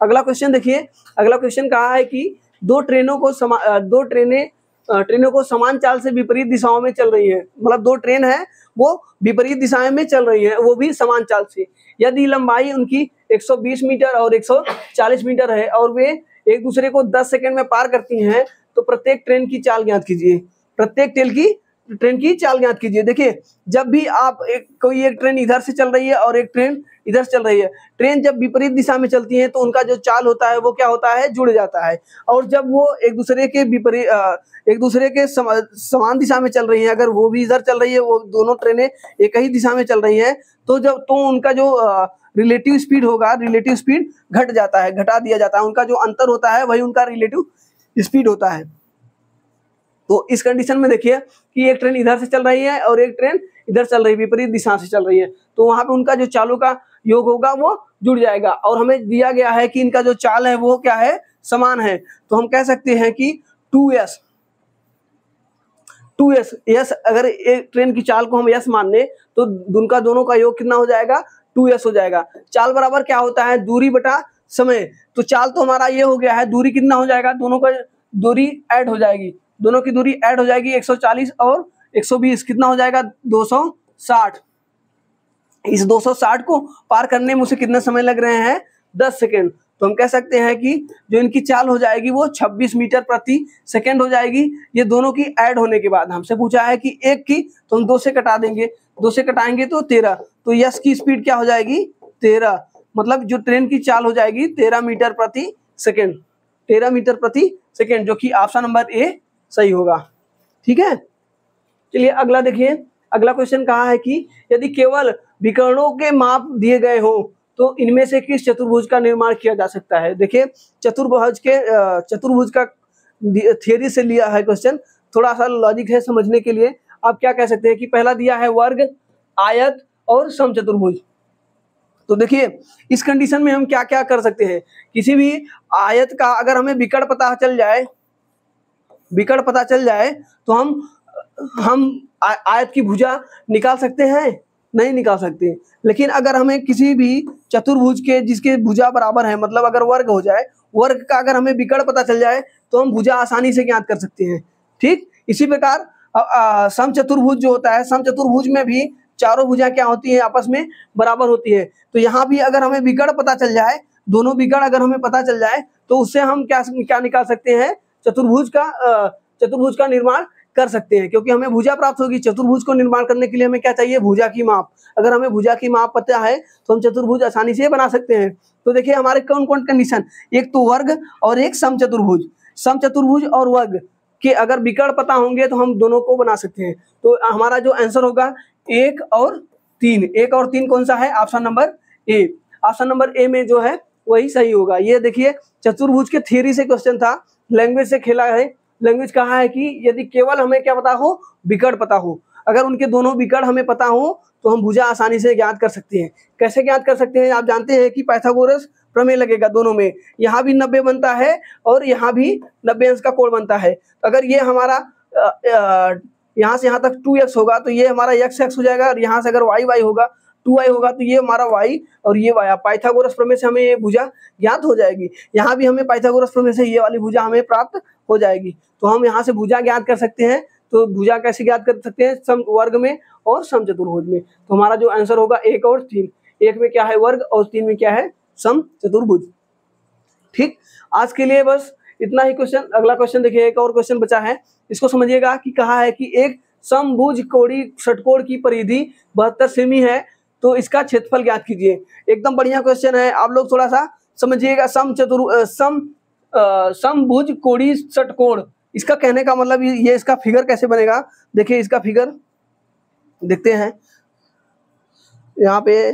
अगला क्वेश्चन देखिए। अगला क्वेश्चन कहा है कि दो ट्रेनों को समा दो ट्रेनें ट्रेनों को समान चाल से विपरीत दिशाओं में चल रही है। मतलब दो ट्रेन है, वो विपरीत दिशाएँ में चल रही है, वो भी समान चाल से। यदि लंबाई उनकी 120 मीटर और 140 मीटर है और वे एक दूसरे को 10 सेकंड में पार करती हैं तो प्रत्येक ट्रेन की चाल ज्ञात कीजिए। प्रत्येक टेल की, ट्रेन की चाल ज्ञात कीजिए। देखिए, जब भी आप एक, कोई एक ट्रेन इधर से चल रही है और एक ट्रेन इधर से चल रही है, ट्रेन जब विपरीत दिशा में चलती है तो उनका जो चाल होता है वो क्या होता है? जुड़ जाता है। और जब वो एक दूसरे के विपरीत एक दूसरे के समान दिशा में चल रही है, अगर वो भी इधर चल रही है, वो दोनों ट्रेनें एक ही दिशा में चल रही हैं तो जब तो उनका जो रिलेटिव स्पीड होगा, रिलेटिव स्पीड घट जाता है, घटा दिया जाता है। उनका जो अंतर होता है, वही उनका रिलेटिव स्पीड होता है। तो इस कंडीशन में देखिए कि एक ट्रेन इधर से चल रही है और एक ट्रेन इधर चल रही है विपरीत दिशा से चल रही है। तो वहाँ पे उनका जो चालों का योग होगा वो जुड़ जाएगा और हमें दिया गया है कि इनका जो चाल है वो क्या है? समान है। तो हम कह सकते हैं कि two s two s yes अगर एक ट्रेन की चाल को हम यस मान ले तो उनका दोनों का योग कितना हो जाएगा? टू एस हो जाएगा। चाल बराबर क्या होता है? दूरी बटा समय। तो चाल तो हमारा ये हो गया है, दूरी कितना हो जाएगा? दोनों का दूरी ऐड हो जाएगी। दोनों की दूरी ऐड हो जाएगी 140 और 120 कितना हो जाएगा? 260 इस 260 को पार करने में उसे कितना समय लग रहे हैं? 10 सेकेंड। तो हम कह सकते हैं कि जो इनकी चाल हो जाएगी वो 26 मीटर प्रति सेकेंड हो जाएगी। ये दोनों की ऐड होने के बाद हमसे पूछा है कि एक की तो हम दो से कटा देंगे। दो से कटाएँगे तो तेरह। तो यश की स्पीड क्या हो जाएगी? तेरह। मतलब जो ट्रेन की चाल हो जाएगी, तेरह मीटर प्रति सेकेंड। तेरह मीटर प्रति सेकेंड, जो कि ऑप्शन नंबर ए सही होगा। ठीक है? चलिए, अगला देखिए। अगला क्वेश्चन कहा है कि यदि केवल विकर्णों के माप दिए गए हो तो इनमें से किस चतुर्भुज का निर्माण किया जा सकता है? देखिए, चतुर्भुज के चतुर्भुज का थियरी से लिया है क्वेश्चन थोड़ा सा लॉजिक है समझने के लिए। आप क्या कह सकते हैं कि पहला दिया है वर्ग, आयत और सम चतुर्भुज तो देखिए, इस कंडीशन में हम क्या क्या कर सकते हैं? किसी भी आयत का अगर हमें विकट पता चल जाए विकट पता चल जाए तो हम हम आयत की भुजा निकाल सकते हैं? नहीं निकाल सकते। लेकिन अगर हमें किसी भी चतुर्भुज के, जिसके भुजा बराबर है मतलब अगर वर्ग हो जाए, वर्ग का अगर हमें विकट पता चल जाए तो हम भुजा आसानी से ज्ञात कर सकते हैं। ठीक? इसी प्रकार सम चतुर्भुज जो होता है सम चतुर्भुज में भी चारों भुजा क्या होती है? आपस में बराबर होती है। तो यहाँ भी अगर हमें विकट पता चल जाए, दोनों विकट अगर हमें पता चल जाए तो उससे हम क्या क्या निकाल सकते हैं? चतुर्भुज का चतुर्भुज का निर्माण कर सकते हैं, क्योंकि हमें भुजा प्राप्त होगी। चतुर्भुज को निर्माण करने के लिए हमें क्या चाहिए? भुजा की माप। अगर हमें भुजा की माप पता है तो हम चतुर्भुज आसानी से बना सकते हैं। तो देखिए, हमारे कौन कौन कंडीशन एक तो वर्ग और एक सम चतुर्भुज सम चतुर्भुज और वर्ग के अगर विकर्ण पता होंगे तो हम दोनों को बना सकते हैं। तो हमारा जो आंसर होगा, एक और तीन। एक और तीन कौन सा है? Option number A option number A में जो है, वही सही होगा। ये देखिए, चतुर्भुज के थियरी से क्वेश्चन था। लैंग्वेज से खेला है। लैंग्वेज कहा है कि यदि केवल हमें क्या पता हो विकट पता हो। अगर उनके दोनों विकट हमें पता हो तो हम भुजा आसानी से ज्ञात कर सकते हैं। कैसे ज्ञात कर सकते हैं? आप जानते हैं कि पैथागोरस प्रमेय लगेगा दोनों में। यहाँ भी नब्बे बनता है और यहाँ भी नब्बे अंश का कोण बनता है। अगर ये हमारा यहाँ से यहाँ तक टू एक्स होगा तो ये हमारा एक्स एक्स हो जाएगा और यहाँ से अगर वाई वाई होगा टू आई होगा तो ये हमारा वाई और ये वाई पाइथागोरस प्रमेय से हमें ये भुजा ज्ञात हो जाएगी। यहाँ भी हमें पाइथागोरस प्रमेय से ये वाली भुजा हमें प्राप्त हो जाएगी। तो हम यहाँ से भुजा ज्ञात कर सकते हैं। तो भुजा कैसे ज्ञात कर सकते हैं? सम, वर्ग में और सम चतुर्भुज में। तो हमारा जो आंसर होगा एक और तीन। एक में क्या है वर्ग और तीन में क्या है सम चतुर्भुज। ठीक? आज के लिए बस इतना ही क्वेश्चन अगला क्वेश्चन देखिए, एक और क्वेश्चन बचा है। इसको समझिएगा कि कहा है कि एक समभुज कोड़ी, षटकोण की परिधि बहत्तर सेमी है। तो इसका क्षेत्रफल ज्ञात कीजिए। एकदम बढ़िया क्वेश्चन है। आप लोग थोड़ा सा समझिएगा। सम चतुर सम समभुज कोड़ी षटकोण इसका कहने का मतलब ये इसका फिगर कैसे बनेगा? देखिए इसका फिगर देखते हैं। यहाँ पे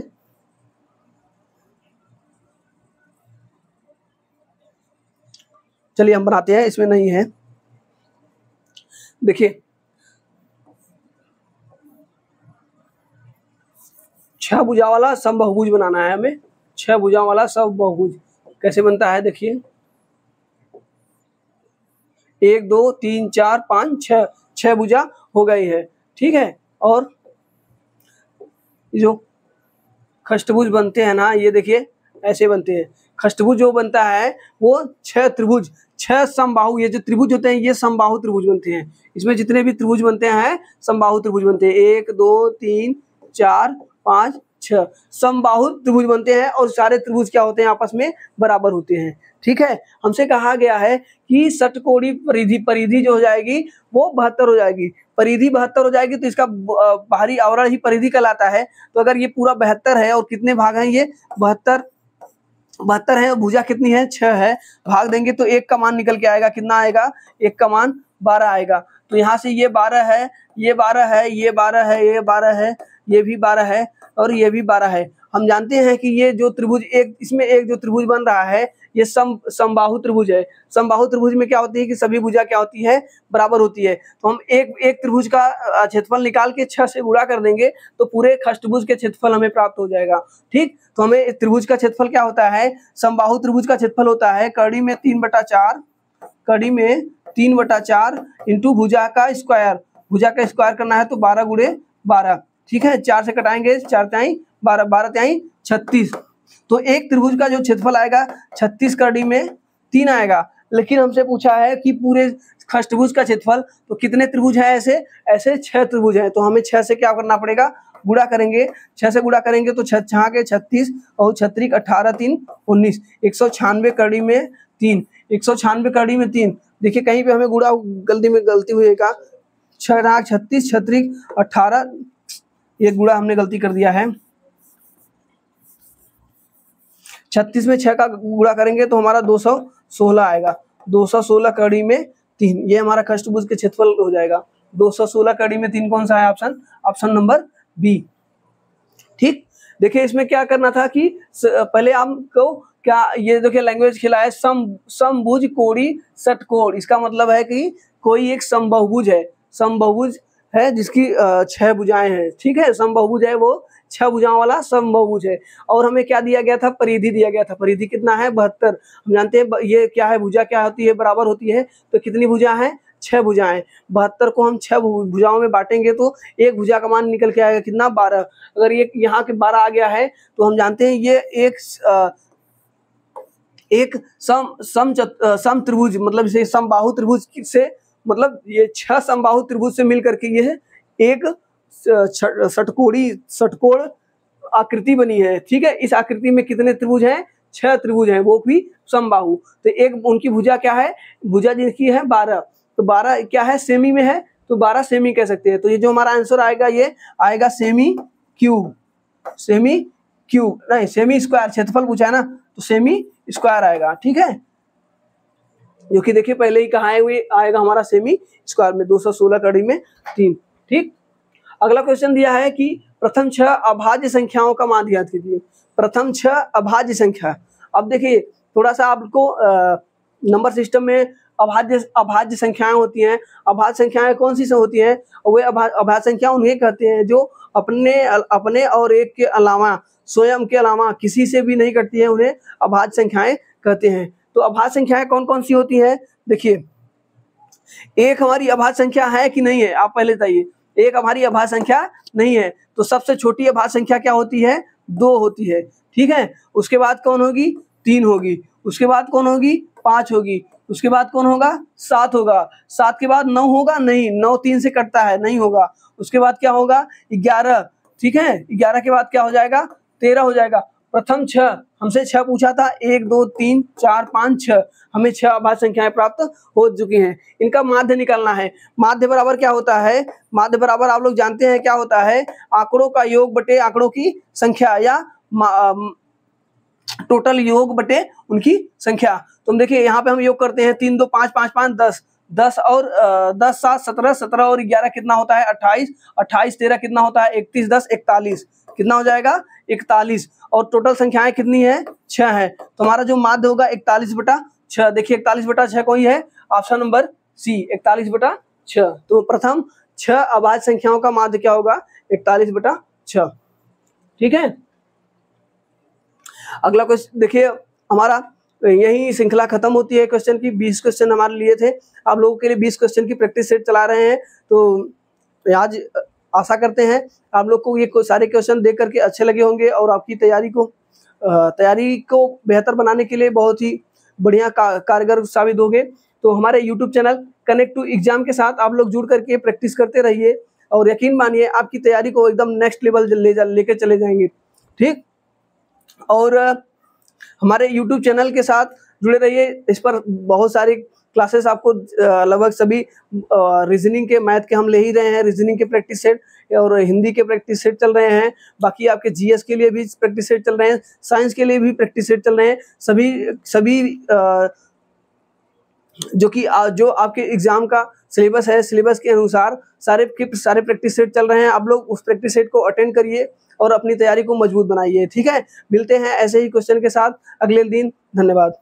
चलिए हम बनाते हैं, इसमें नहीं है। देखिए छह भुजा वाला सम बहुभुज बनाना है हमें। छह भुजा वाला सब बहुभुज। कैसे बनता है देखिए। एक, दो, तीन, चार, पाँच छः छः भुजा हो गई है। ठीक है? और जो खष्टभुज बनते हैं ना, ये देखिए, ऐसे बनते हैं। खष्टभुज जो बनता है, वो छह त्रिभुज, छह समबाहु, ये जो त्रिभुज होते हैं, ये समबाहु त्रिभुज बनते हैं। इसमें जितने भी त्रिभुज बनते हैं, समबाहु त्रिभुज बनते हैं। एक, दो, तीन, चार पाँच छह समबाहु त्रिभुज बनते हैं और सारे त्रिभुज क्या होते हैं? आपस में बराबर होते हैं। ठीक है? हमसे कहा गया है कि सटकोड़ी परिधि परिधि जो हो जाएगी, वो बहत्तर हो जाएगी। परिधि बहत्तर हो जाएगी तो इसका बाहरी आवरण ही परिधि कहलाता है। तो अगर ये पूरा बहत्तर है और कितने भाग हैं ये? बहत्तर। बहत्तर है और भुजा कितनी है? छह है। भाग देंगे तो एक का मान निकल के आएगा। कितना आएगा? एक का मान बारह आएगा। तो यहाँ से ये बारह है, ये बारह है, ये बारह है, ये बारह है, ये भी बारह है। और ये भी बारह है। हम जानते हैं कि ये जो त्रिभुज एक, इसमें एक जो त्रिभुज बन रहा है, ये सम समबाहु त्रिभुज है। समबाहु त्रिभुज में क्या होती है कि सभी भुजा क्या होती है? बराबर होती है। तो हम एक एक त्रिभुज का क्षेत्रफल निकाल के छह से गुणा कर देंगे तो पूरे खष्टभुज के क्षेत्रफल हमें प्राप्त हो जाएगा। ठीक? तो हमें त्रिभुज का क्षेत्रफल क्या होता है? समबाहु त्रिभुज का क्षेत्रफल होता है कड़ी में तीन बटा चार, कड़ी में तीन बटा चार इंटू भुजा का स्क्वायर भुजा का स्क्वायर करना है तो बारह गुड़े बारह। ठीक है, चार से कटाएँगे, चार त्याई, बारह बारह त्याई, छत्तीस। तो एक त्रिभुज का जो क्षेत्रफल आएगा, छत्तीस कड़ी में तीन आएगा। लेकिन हमसे पूछा है कि पूरे खष्टभुज का क्षेत्रफल तो कितने त्रिभुज है ऐसे? ऐसे छह त्रिभुज हैं। तो हमें छह से क्या करना पड़ेगा? गुड़ा करेंगे। छह से गुड़ा करेंगे तो छह छह के छत्तीस और छत्रिक अठारह, तीन, उन्नीस। एक सौ छियानवे कड़ी में तीन। एक सौ छियानवे कड़ी में तीन। देखिए, कहीं पे हमें गुड़ा गलती में गलती हुएगा छह छत्तीस छत्रिक अठारह ये गुड़ा हमने गलती कर दिया है। छत्तीस में छह का गुड़ा करेंगे तो हमारा दो सौ सोलह आएगा। दो सौ सोलह कड़ी में तीन, ये हमारा कष्टभुज के क्षेत्रफल हो जाएगा। दो सौ सोलह कड़ी में तीन कौन सा है? Option option number B. ठीक? देखिए, इसमें क्या करना था कि पहले आपको क्या, ये देखिए लैंग्वेज खिला है, सम, समभुज कोड़ी सटकोड़। इसका मतलब है कि कोई एक समबहुभुज है। समबहुभुज है जिसकी छह भुजाएँ हैं। ठीक है समबहुभुज है वो छह भुजाओं वाला समबहुभुज है। और हमें क्या दिया गया था? परिधि दिया गया था। परिधि कितना है? बहत्तर। हम जानते हैं ये क्या है? भुजा क्या होती है? बराबर होती है। तो कितनी भुजा है? छह भुजाएँ। बहत्तर को हम छह भुजाओं में बांटेंगे तो एक भुजा का मान निकल के आएगा कितना? बारह। अगर ये यहाँ के बारह आ गया है तो हम जानते हैं ये एक आ, एक सम सम सम त्रिभुज मतलब इसे समबाहु त्रिभुज से मतलब ये छह समबाहु त्रिभुज से मिल करके ये एक षटकोड़ी, षटकोण आकृति बनी है। ठीक है? इस आकृति में कितने त्रिभुज हैं? छह त्रिभुज हैं, वो भी समबाहु तो एक उनकी भुजा क्या है? भुजा जिनकी है, बारह। तो बारह क्या है? सेमी में है। तो बारह सेमी कह सकते हैं। तो ये जो हमारा आंसर आएगा, ये आएगा सेमी क्यूब। Semi cube. नहीं, सेमी स्क्वायर। क्षेत्रफल पूछा है ना? तो सेमी स्क्वायर आएगा। ठीक है? जो कि देखिए पहले ही कहा है आएगा हमारा सेमी स्क्वायर में 216 कड़ी में तीन, ठीक? अगला क्वेश्चन दिया है कि प्रथम छह अभाज्य संख्याओं का मान याद कीजिए। प्रथम छह अभाज्य संख्या। अब देखिए, थोड़ा सा आपको नंबर सिस्टम में अभाज्य अभाज्य संख्याएँ होती हैं। अभाज्य संख्याएँ कौन सी से होती हैं? वे अभाज्य संख्या उन्हें कहते हैं जो अपने अपने और एक के अलावा, स्वयं के अलावा किसी से भी नहीं कटती है, उन्हें अभाज्य संख्याएँ कहते हैं। तो अभाज्य संख्याएँ कौन कौन सी होती है? देखिए, एक हमारी अभाज्य संख्या है कि नहीं है? आप पहले बताइए। एक हमारी अभाज्य संख्या नहीं है तो सबसे छोटी अभाज्य संख्या क्या होती है? दो होती है। ठीक है? उसके बाद कौन होगी? तीन होगी। उसके बाद कौन होगी? पाँच होगी। उसके बाद कौन होगा? सात होगा। सात के बाद नौ होगा? नहीं। नौ तीन से कटता है, नहीं होगा। उसके बाद क्या होगा? ग्यारह। ठीक है? ग्यारह के बाद क्या हो जाएगा? तेरह हो जाएगा। प्रथम छह। हमसे छह पूछा था, एक, दो, तीन, चार, पाँच, छह। हमें छह अभाज्य संख्याएँ प्राप्त हो चुकी हैं। इनका माध्य निकालना है। माध्य बराबर क्या होता है? माध्य बराबर आप लोग जानते हैं क्या होता है? आंकड़ों का योग बटे आंकड़ों की संख्या या टोटल योग बटे उनकी संख्या। तो हम देखिए, यहाँ पे हम योग करते हैं, तीन, दो, पाँच पाँच पाँच, दस। दस और दस, सात, सत्रह सत्रह और ग्यारह कितना होता है? अट्ठाईस। अट्ठाईस, तेरह कितना होता है? इकतीस, दस, इकतालीस। कितना हो जाएगा? इकतालीस। और टोटल संख्याएँ कितनी है? छह है। तो हमारा जो माध्य होगा इकतालीस बटा छह। देखिए, इकतालीस बटा छह कोई है? ऑप्शन नंबर सी इकतालीस बटा छह। तो प्रथम छह अभाज्य संख्याओं का माध्य क्या होगा? इकतालीस बटा छह। ठीक है? अगला क्वेश्चन देखिए, हमारा यही श्रृंखला खत्म होती है क्वेश्चन की। बीस क्वेश्चन हमारे लिए थे। आप लोगों के लिए बीस क्वेश्चन की प्रैक्टिस सेट चला रहे हैं। तो आज आशा करते हैं आप लोग को ये सारे क्वेश्चन देख करके अच्छे लगे होंगे और आपकी तैयारी को तैयारी को बेहतर बनाने के लिए बहुत ही बढ़िया का, कारगर साबित होंगे। तो हमारे YouTube channel connect to exam के साथ आप लोग जुड़ करके प्रैक्टिस करते रहिए और यकीन मानिए आपकी तैयारी को एकदम नेक्स्ट लेवल ले जा लेकर चले जाएँगे। ठीक? और हमारे यूट्यूब चैनल के साथ जुड़े रहिए। इस पर बहुत सारी क्लासेस आपको लगभग सभी रीजनिंग के मैथ के हम ले ही रहे हैं रीजनिंग के प्रैक्टिस सेट और हिंदी के प्रैक्टिस सेट चल रहे हैं, बाकी आपके जीएस के लिए भी प्रैक्टिस सेट चल रहे हैं साइंस के लिए भी प्रैक्टिस सेट चल रहे हैं, सभी सभी जो कि जो आपके एग्ज़ाम का सिलेबस है सिलेबस के अनुसार सारे के, सारे प्रैक्टिस सेट चल रहे हैं, आप लोग उस प्रैक्टिस सेट को अटेंड करिए और अपनी तैयारी को मज़बूत बनाइए, ठीक है? मिलते हैं ऐसे ही क्वेश्चन के साथ, अगले दिन, धन्यवाद।